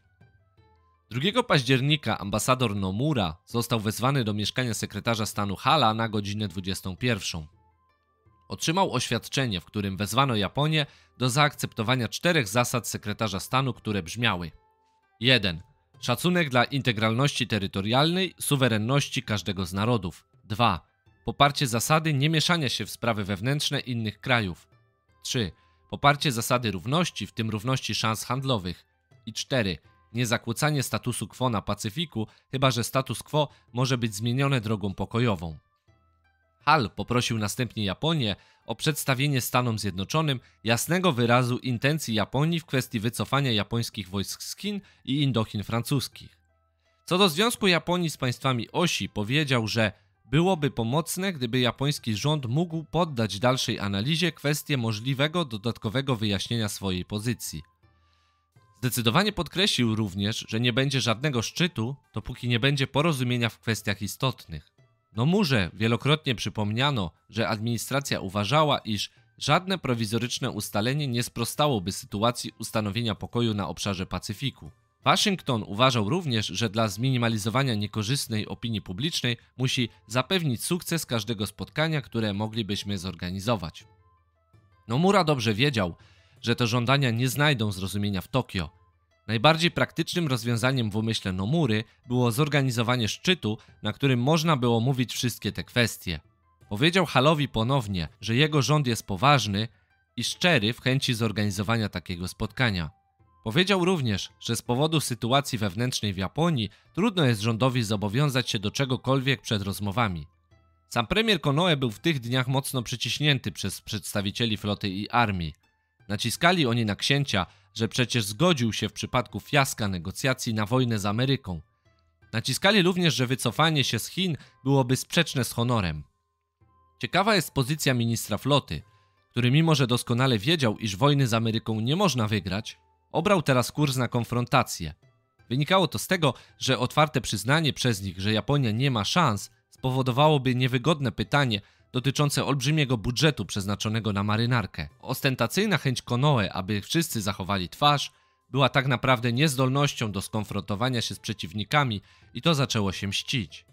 2 października ambasador Nomura został wezwany do mieszkania sekretarza stanu Hala na godzinę 21. Otrzymał oświadczenie, w którym wezwano Japonię do zaakceptowania czterech zasad sekretarza stanu, które brzmiały: 1. Szacunek dla integralności terytorialnej, suwerenności każdego z narodów. 2. Poparcie zasady niemieszania się w sprawy wewnętrzne innych krajów. 3. Poparcie zasady równości, w tym równości szans handlowych. I 4. Niezakłócanie statusu quo na Pacyfiku, chyba że status quo może być zmienione drogą pokojową. Hall poprosił następnie Japonię o przedstawienie Stanom Zjednoczonym jasnego wyrazu intencji Japonii w kwestii wycofania japońskich wojsk z Chin i Indochin francuskich. Co do związku Japonii z państwami osi, powiedział, że byłoby pomocne, gdyby japoński rząd mógł poddać dalszej analizie kwestię możliwego dodatkowego wyjaśnienia swojej pozycji. Zdecydowanie podkreślił również, że nie będzie żadnego szczytu, dopóki nie będzie porozumienia w kwestiach istotnych. Nomurze wielokrotnie przypomniano, że administracja uważała, iż żadne prowizoryczne ustalenie nie sprostałoby sytuacji ustanowienia pokoju na obszarze Pacyfiku. Waszyngton uważał również, że dla zminimalizowania niekorzystnej opinii publicznej musi zapewnić sukces każdego spotkania, które moglibyśmy zorganizować. Nomura dobrze wiedział, że te żądania nie znajdą zrozumienia w Tokio, Najbardziej praktycznym rozwiązaniem w umyśle Nomury było zorganizowanie szczytu, na którym można było mówić wszystkie te kwestie. Powiedział Halowi ponownie, że jego rząd jest poważny i szczery w chęci zorganizowania takiego spotkania. Powiedział również, że z powodu sytuacji wewnętrznej w Japonii trudno jest rządowi zobowiązać się do czegokolwiek przed rozmowami. Sam premier Konoe był w tych dniach mocno przyciśnięty przez przedstawicieli floty i armii. Naciskali oni na księcia, że przecież zgodził się w przypadku fiaska negocjacji na wojnę z Ameryką. Naciskali również, że wycofanie się z Chin byłoby sprzeczne z honorem. Ciekawa jest pozycja ministra floty, który mimo że doskonale wiedział, iż wojny z Ameryką nie można wygrać, obrał teraz kurs na konfrontację. Wynikało to z tego, że otwarte przyznanie przez nich, że Japonia nie ma szans, spowodowałoby niewygodne pytanie dotyczące olbrzymiego budżetu przeznaczonego na marynarkę. Ostentacyjna chęć Konoe, aby wszyscy zachowali twarz, była tak naprawdę niezdolnością do skonfrontowania się z przeciwnikami i to zaczęło się mścić.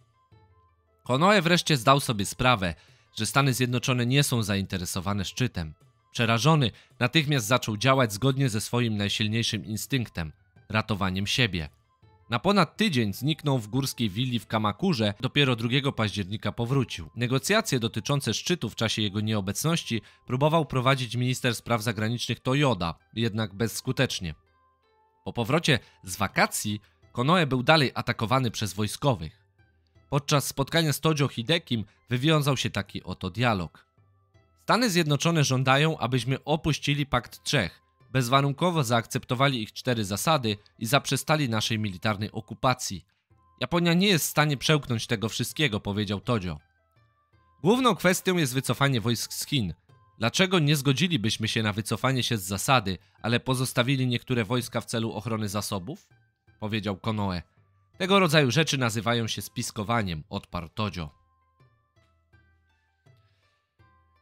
Konoe wreszcie zdał sobie sprawę, że Stany Zjednoczone nie są zainteresowane szczytem. Przerażony, natychmiast zaczął działać zgodnie ze swoim najsilniejszym instynktem ratowaniem siebie. Na ponad tydzień zniknął w górskiej willi w Kamakurze, dopiero 2 października powrócił. Negocjacje dotyczące szczytu w czasie jego nieobecności próbował prowadzić minister spraw zagranicznych Toyoda, jednak bezskutecznie. Po powrocie z wakacji Konoe był dalej atakowany przez wojskowych. Podczas spotkania z Tojo Hidekim wywiązał się taki oto dialog. Stany Zjednoczone żądają, abyśmy opuścili Pakt Trzech, bezwarunkowo zaakceptowali ich cztery zasady i zaprzestali naszej militarnej okupacji. Japonia nie jest w stanie przełknąć tego wszystkiego, powiedział Tojo. Główną kwestią jest wycofanie wojsk z Chin. Dlaczego nie zgodzilibyśmy się na wycofanie się z zasady, ale pozostawili niektóre wojska w celu ochrony zasobów? Powiedział Konoe. Tego rodzaju rzeczy nazywają się spiskowaniem, odparł Tojo.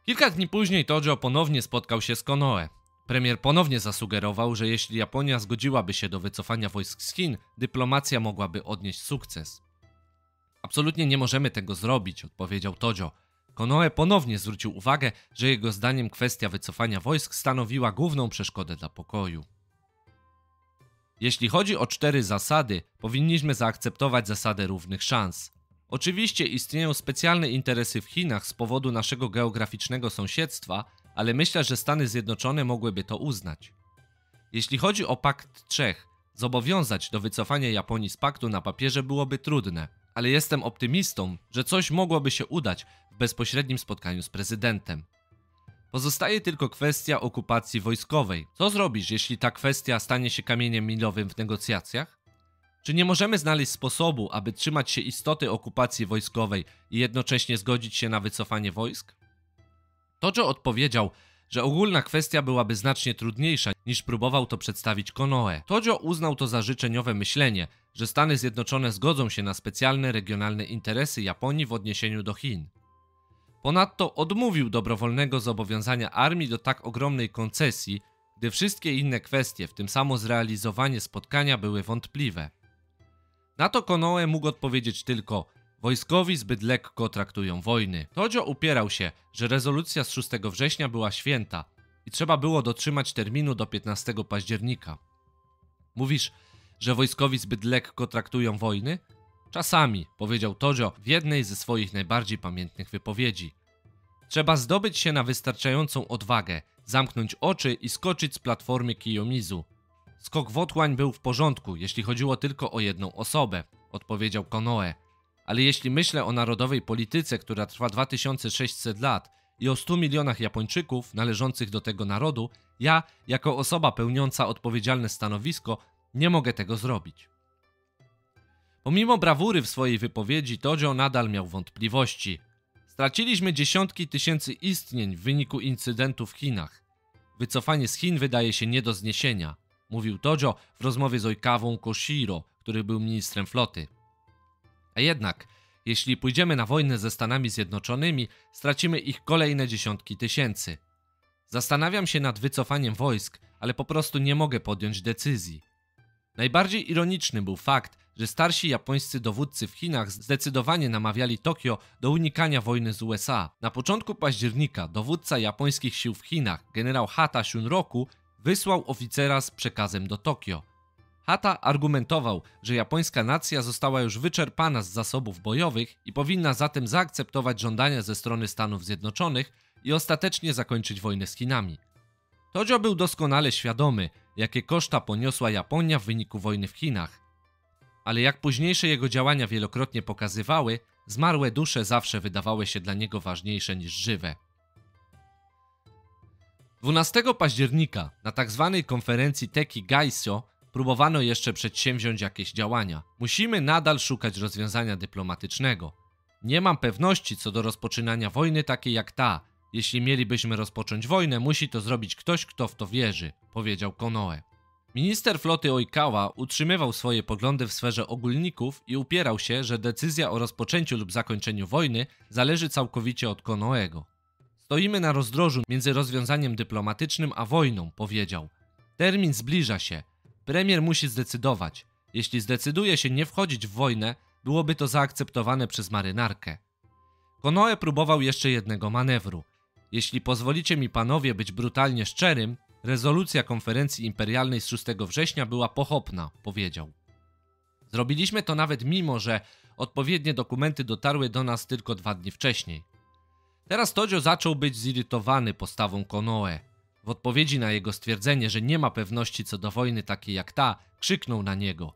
Kilka dni później Tojo ponownie spotkał się z Konoe. Premier ponownie zasugerował, że jeśli Japonia zgodziłaby się do wycofania wojsk z Chin, dyplomacja mogłaby odnieść sukces. Absolutnie nie możemy tego zrobić, odpowiedział Tojo. Konoe ponownie zwrócił uwagę, że jego zdaniem kwestia wycofania wojsk stanowiła główną przeszkodę dla pokoju. Jeśli chodzi o cztery zasady, powinniśmy zaakceptować zasadę równych szans. Oczywiście istnieją specjalne interesy w Chinach z powodu naszego geograficznego sąsiedztwa, ale myślę, że Stany Zjednoczone mogłyby to uznać. Jeśli chodzi o Pakt Trzech, zobowiązać do wycofania Japonii z paktu na papierze byłoby trudne, ale jestem optymistą, że coś mogłoby się udać w bezpośrednim spotkaniu z prezydentem. Pozostaje tylko kwestia okupacji wojskowej. Co zrobisz, jeśli ta kwestia stanie się kamieniem milowym w negocjacjach? Czy nie możemy znaleźć sposobu, aby trzymać się istoty okupacji wojskowej i jednocześnie zgodzić się na wycofanie wojsk? Tojo odpowiedział, że ogólna kwestia byłaby znacznie trudniejsza niż próbował to przedstawić Konoe. Tojo uznał to za życzeniowe myślenie, że Stany Zjednoczone zgodzą się na specjalne regionalne interesy Japonii w odniesieniu do Chin. Ponadto odmówił dobrowolnego zobowiązania armii do tak ogromnej koncesji, gdy wszystkie inne kwestie, w tym samo zrealizowanie spotkania, były wątpliwe. Na to Konoe mógł odpowiedzieć tylko: Wojskowi zbyt lekko traktują wojny. Tojo upierał się, że rezolucja z 6 września była święta i trzeba było dotrzymać terminu do 15 października. Mówisz, że wojskowi zbyt lekko traktują wojny? Czasami, powiedział Tojo w jednej ze swoich najbardziej pamiętnych wypowiedzi. Trzeba zdobyć się na wystarczającą odwagę, zamknąć oczy i skoczyć z platformy Kiyomizu. Skok w otłań był w porządku, jeśli chodziło tylko o jedną osobę, odpowiedział Konoe ale jeśli myślę o narodowej polityce, która trwa 2600 lat i o 100 milionach Japończyków należących do tego narodu, ja, jako osoba pełniąca odpowiedzialne stanowisko, nie mogę tego zrobić. Pomimo brawury w swojej wypowiedzi, Tojo nadal miał wątpliwości. Straciliśmy dziesiątki tysięcy istnień w wyniku incydentu w Chinach. Wycofanie z Chin wydaje się nie do zniesienia, mówił Tojo w rozmowie z Oikawą Koshiro, który był ministrem floty. A jednak, jeśli pójdziemy na wojnę ze Stanami Zjednoczonymi, stracimy ich kolejne dziesiątki tysięcy. Zastanawiam się nad wycofaniem wojsk, ale po prostu nie mogę podjąć decyzji. Najbardziej ironiczny był fakt, że starsi japońscy dowódcy w Chinach zdecydowanie namawiali Tokio do unikania wojny z USA. Na początku października dowódca japońskich sił w Chinach, generał Hata Shunroku, wysłał oficera z przekazem do Tokio. Hata argumentował, że japońska nacja została już wyczerpana z zasobów bojowych i powinna zatem zaakceptować żądania ze strony Stanów Zjednoczonych i ostatecznie zakończyć wojnę z Chinami. Tojo był doskonale świadomy, jakie koszta poniosła Japonia w wyniku wojny w Chinach. Ale jak późniejsze jego działania wielokrotnie pokazywały, zmarłe dusze zawsze wydawały się dla niego ważniejsze niż żywe. 12 października na tzw. Tak konferencji Teki Gaisho próbowano jeszcze przedsięwziąć jakieś działania. Musimy nadal szukać rozwiązania dyplomatycznego. Nie mam pewności co do rozpoczynania wojny takiej jak ta, Jeśli mielibyśmy rozpocząć wojnę, musi to zrobić ktoś, kto w to wierzy, powiedział Konoe. Minister floty Oikawa utrzymywał swoje poglądy w sferze ogólników i upierał się, że decyzja o rozpoczęciu lub zakończeniu wojny zależy całkowicie od Konoego. Stoimy na rozdrożu między rozwiązaniem dyplomatycznym a wojną, powiedział. Termin zbliża się. Premier musi zdecydować. Jeśli zdecyduje się nie wchodzić w wojnę, byłoby to zaakceptowane przez marynarkę. Konoe próbował jeszcze jednego manewru. Jeśli pozwolicie mi panowie być brutalnie szczerym, rezolucja konferencji imperialnej z 6 września była pochopna, powiedział. Zrobiliśmy to nawet mimo, że odpowiednie dokumenty dotarły do nas tylko dwa dni wcześniej. Teraz Tojo zaczął być zirytowany postawą Konoe. W odpowiedzi na jego stwierdzenie, że nie ma pewności co do wojny takiej jak ta, krzyknął na niego: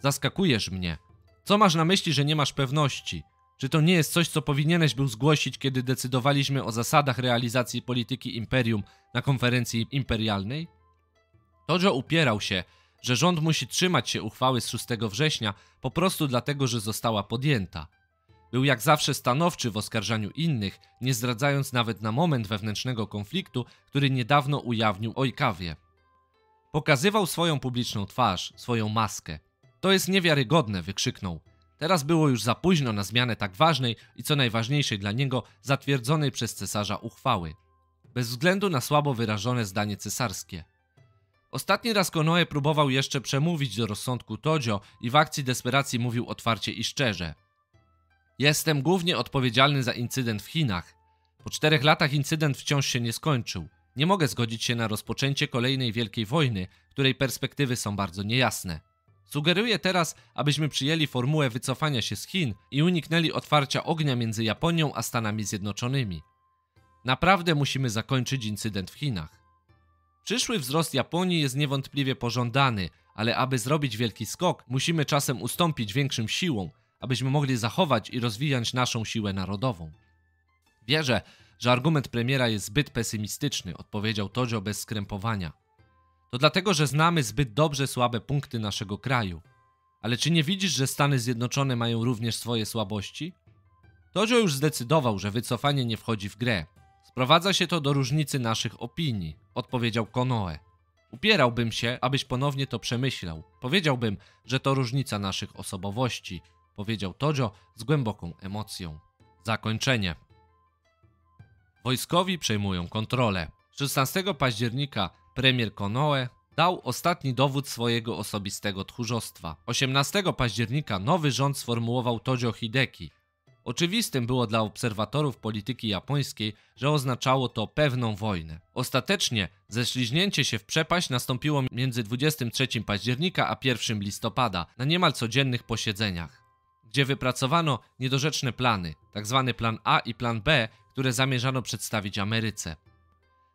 Zaskakujesz mnie. Co masz na myśli, że nie masz pewności? Czy to nie jest coś, co powinieneś był zgłosić, kiedy decydowaliśmy o zasadach realizacji polityki imperium na konferencji imperialnej? Tojo upierał się, że rząd musi trzymać się uchwały z 6 września po prostu dlatego, że została podjęta. Był jak zawsze stanowczy w oskarżaniu innych, nie zdradzając nawet na moment wewnętrznego konfliktu, który niedawno ujawnił Ojkawie. Pokazywał swoją publiczną twarz, swoją maskę. To jest niewiarygodne, wykrzyknął. Teraz było już za późno na zmianę tak ważnej i co najważniejszej dla niego zatwierdzonej przez cesarza uchwały. Bez względu na słabo wyrażone zdanie cesarskie. Ostatni raz Konoe próbował jeszcze przemówić do rozsądku Todzio i w akcji desperacji mówił otwarcie i szczerze. Jestem głównie odpowiedzialny za incydent w Chinach. Po czterech latach incydent wciąż się nie skończył. Nie mogę zgodzić się na rozpoczęcie kolejnej wielkiej wojny, której perspektywy są bardzo niejasne. Sugeruję teraz, abyśmy przyjęli formułę wycofania się z Chin i uniknęli otwarcia ognia między Japonią a Stanami Zjednoczonymi. Naprawdę musimy zakończyć incydent w Chinach. Przyszły wzrost Japonii jest niewątpliwie pożądany, ale aby zrobić wielki skok, musimy czasem ustąpić większym siłom, abyśmy mogli zachować i rozwijać naszą siłę narodową. Wierzę, że argument premiera jest zbyt pesymistyczny, odpowiedział Tojo bez skrępowania. To dlatego, że znamy zbyt dobrze słabe punkty naszego kraju. Ale czy nie widzisz, że Stany Zjednoczone mają również swoje słabości? Tojo już zdecydował, że wycofanie nie wchodzi w grę. Sprowadza się to do różnicy naszych opinii, odpowiedział Konoe. Upierałbym się, abyś ponownie to przemyślał. Powiedziałbym, że to różnica naszych osobowości, powiedział Tojo z głęboką emocją. Zakończenie. Wojskowi przejmują kontrolę. 16 października premier Konoe dał ostatni dowód swojego osobistego tchórzostwa. 18 października nowy rząd sformułował Tojo Hideki. Oczywistym było dla obserwatorów polityki japońskiej, że oznaczało to pewną wojnę. Ostatecznie ześliźnięcie się w przepaść nastąpiło między 23 października a 1 listopada na niemal codziennych posiedzeniach, gdzie wypracowano niedorzeczne plany, tzw. Tak plan A i plan B, które zamierzano przedstawić Ameryce.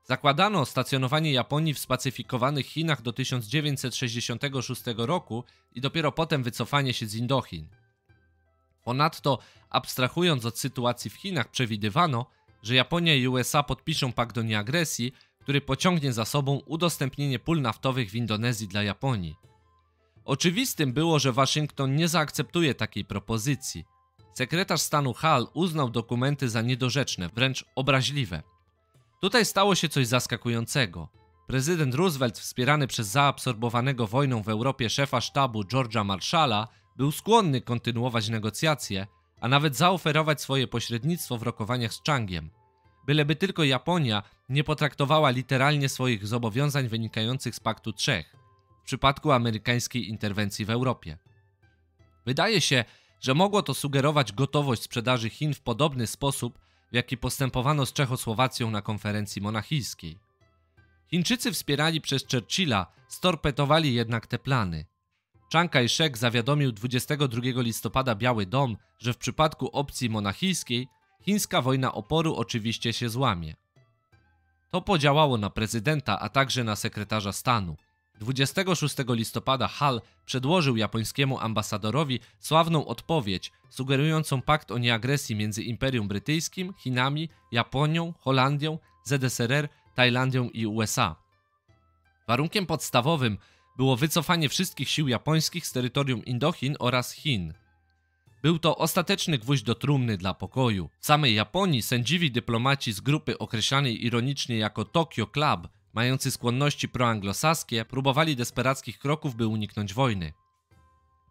Zakładano stacjonowanie Japonii w spacyfikowanych Chinach do 1966 roku i dopiero potem wycofanie się z Indochin. Ponadto, abstrahując od sytuacji w Chinach, przewidywano, że Japonia i USA podpiszą pakt o nieagresji, który pociągnie za sobą udostępnienie pól naftowych w Indonezji dla Japonii. Oczywistym było, że Waszyngton nie zaakceptuje takiej propozycji. Sekretarz stanu Hall uznał dokumenty za niedorzeczne, wręcz obraźliwe. Tutaj stało się coś zaskakującego. Prezydent Roosevelt, wspierany przez zaabsorbowanego wojną w Europie szefa sztabu George'a Marshalla, był skłonny kontynuować negocjacje, a nawet zaoferować swoje pośrednictwo w rokowaniach z Changiem. Byleby tylko Japonia nie potraktowała literalnie swoich zobowiązań wynikających z Paktu Trzech przypadku amerykańskiej interwencji w Europie. Wydaje się, że mogło to sugerować gotowość sprzedaży Chin w podobny sposób, w jaki postępowano z Czechosłowacją na konferencji monachijskiej. Chińczycy wspierani przez Churchilla storpetowali jednak te plany. Chiang Kai-shek zawiadomił 22 listopada Biały Dom, że w przypadku opcji monachijskiej chińska wojna oporu oczywiście się złamie. To podziałało na prezydenta, a także na sekretarza stanu. 26 listopada Hall przedłożył japońskiemu ambasadorowi sławną odpowiedź, sugerującą pakt o nieagresji między Imperium Brytyjskim, Chinami, Japonią, Holandią, ZSRR, Tajlandią i USA. Warunkiem podstawowym było wycofanie wszystkich sił japońskich z terytorium Indochin oraz Chin. Był to ostateczny gwóźdź do trumny dla pokoju. W samej Japonii sędziwi dyplomaci z grupy określanej ironicznie jako Tokyo Club, mający skłonności proanglosaskie, próbowali desperackich kroków, by uniknąć wojny.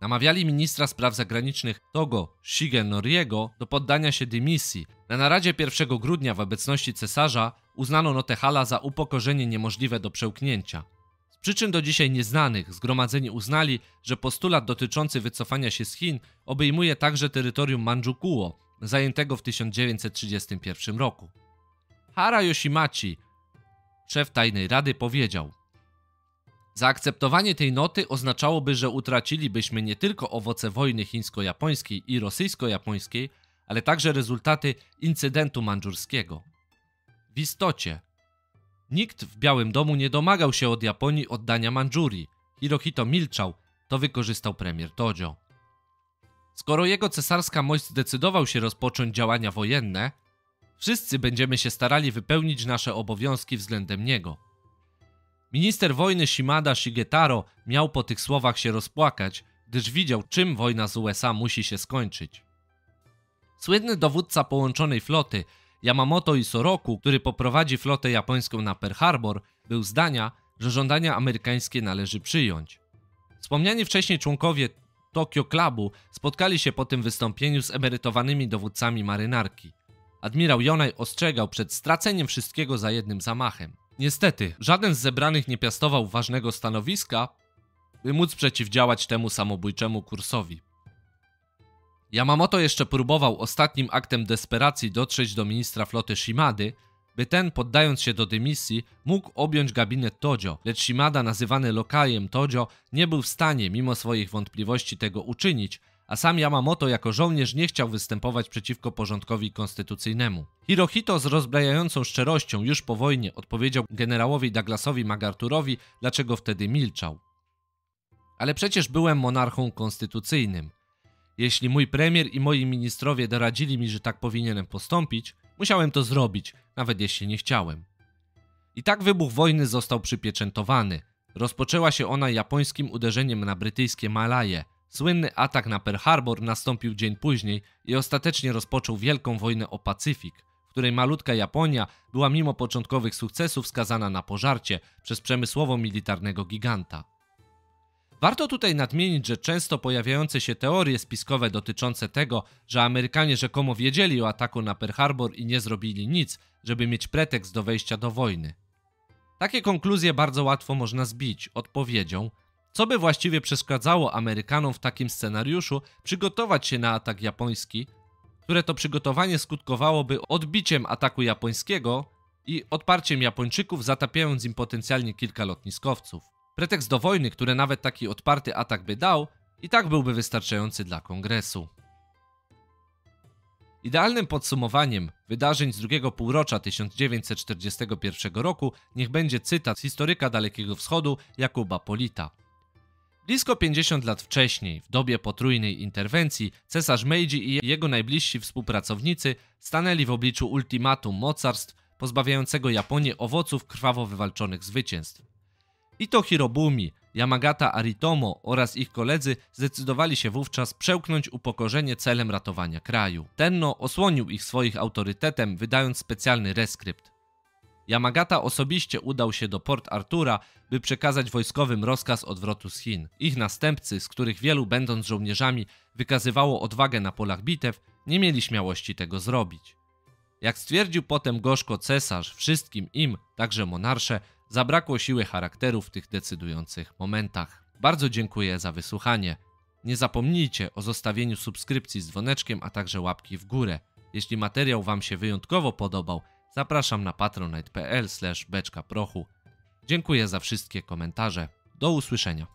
Namawiali ministra spraw zagranicznych Togo Shigenoriego do poddania się dymisji. Na naradzie 1 grudnia w obecności cesarza uznano Notehala za upokorzenie niemożliwe do przełknięcia. Z przyczyn do dzisiaj nieznanych zgromadzeni uznali, że postulat dotyczący wycofania się z Chin obejmuje także terytorium Manchukuo, zajętego w 1931 roku. Hara Yoshimachi, szef tajnej rady, powiedział: Zaakceptowanie tej noty oznaczałoby, że utracilibyśmy nie tylko owoce wojny chińsko-japońskiej i rosyjsko-japońskiej, ale także rezultaty incydentu mandżurskiego. W istocie, nikt w Białym Domu nie domagał się od Japonii oddania Mandżurii. Hirohito milczał, to wykorzystał premier Tojo. Skoro jego cesarska mość zdecydował się rozpocząć działania wojenne, wszyscy będziemy się starali wypełnić nasze obowiązki względem niego. Minister wojny Shimada Shigetaro miał po tych słowach się rozpłakać, gdyż widział, czym wojna z USA musi się skończyć. Słynny dowódca połączonej floty Yamamoto Isoroku, który poprowadzi flotę japońską na Pearl Harbor, był zdania, że żądania amerykańskie należy przyjąć. Wspomniani wcześniej członkowie Tokyo Clubu spotkali się po tym wystąpieniu z emerytowanymi dowódcami marynarki. Admirał Jonaj ostrzegał przed straceniem wszystkiego za jednym zamachem. Niestety, żaden z zebranych nie piastował ważnego stanowiska, by móc przeciwdziałać temu samobójczemu kursowi. Yamamoto jeszcze próbował ostatnim aktem desperacji dotrzeć do ministra floty Shimady, by ten, poddając się do dymisji, mógł objąć gabinet Tojo, lecz Shimada, nazywany lokajem Tojo, nie był w stanie, mimo swoich wątpliwości, tego uczynić, a sam Yamamoto jako żołnierz nie chciał występować przeciwko porządkowi konstytucyjnemu. Hirohito z rozbrajającą szczerością już po wojnie odpowiedział generałowi Douglasowi MacArthurowi, dlaczego wtedy milczał. Ale przecież byłem monarchą konstytucyjnym. Jeśli mój premier i moi ministrowie doradzili mi, że tak powinienem postąpić, musiałem to zrobić, nawet jeśli nie chciałem. I tak wybuch wojny został przypieczętowany. Rozpoczęła się ona japońskim uderzeniem na brytyjskie Malaje – Słynny atak na Pearl Harbor nastąpił dzień później i ostatecznie rozpoczął wielką wojnę o Pacyfik, w której malutka Japonia była mimo początkowych sukcesów skazana na pożarcie przez przemysłowo-militarnego giganta. Warto tutaj nadmienić, że często pojawiające się teorie spiskowe dotyczące tego, że Amerykanie rzekomo wiedzieli o ataku na Pearl Harbor i nie zrobili nic, żeby mieć pretekst do wejścia do wojny. Takie konkluzje bardzo łatwo można zbić odpowiedzią, co by właściwie przeszkadzało Amerykanom w takim scenariuszu przygotować się na atak japoński, które to przygotowanie skutkowałoby odbiciem ataku japońskiego i odparciem Japończyków, zatapiając im potencjalnie kilka lotniskowców. Pretekst do wojny, który nawet taki odparty atak by dał, i tak byłby wystarczający dla kongresu. Idealnym podsumowaniem wydarzeń z drugiego półrocza 1941 roku niech będzie cytat z historyka Dalekiego Wschodu Jakuba Polita. Blisko 50 lat wcześniej, w dobie potrójnej interwencji, cesarz Meiji i jego najbliżsi współpracownicy stanęli w obliczu ultimatum mocarstw pozbawiającego Japonię owoców krwawo wywalczonych zwycięstw. Ito Hirobumi, Yamagata Aritomo oraz ich koledzy zdecydowali się wówczas przełknąć upokorzenie celem ratowania kraju. Tenno osłonił ich swoich autorytetem, wydając specjalny reskrypt. Yamagata osobiście udał się do Port Artura, by przekazać wojskowym rozkaz odwrotu z Chin. Ich następcy, z których wielu będąc żołnierzami wykazywało odwagę na polach bitew, nie mieli śmiałości tego zrobić. Jak stwierdził potem gorzko cesarz, wszystkim im, także monarsze, zabrakło siły charakteru w tych decydujących momentach. Bardzo dziękuję za wysłuchanie. Nie zapomnijcie o zostawieniu subskrypcji z dzwoneczkiem, a także łapki w górę. Jeśli materiał Wam się wyjątkowo podobał, Zapraszam na patronite.pl beczka prochu. Dziękuję za wszystkie komentarze. Do usłyszenia.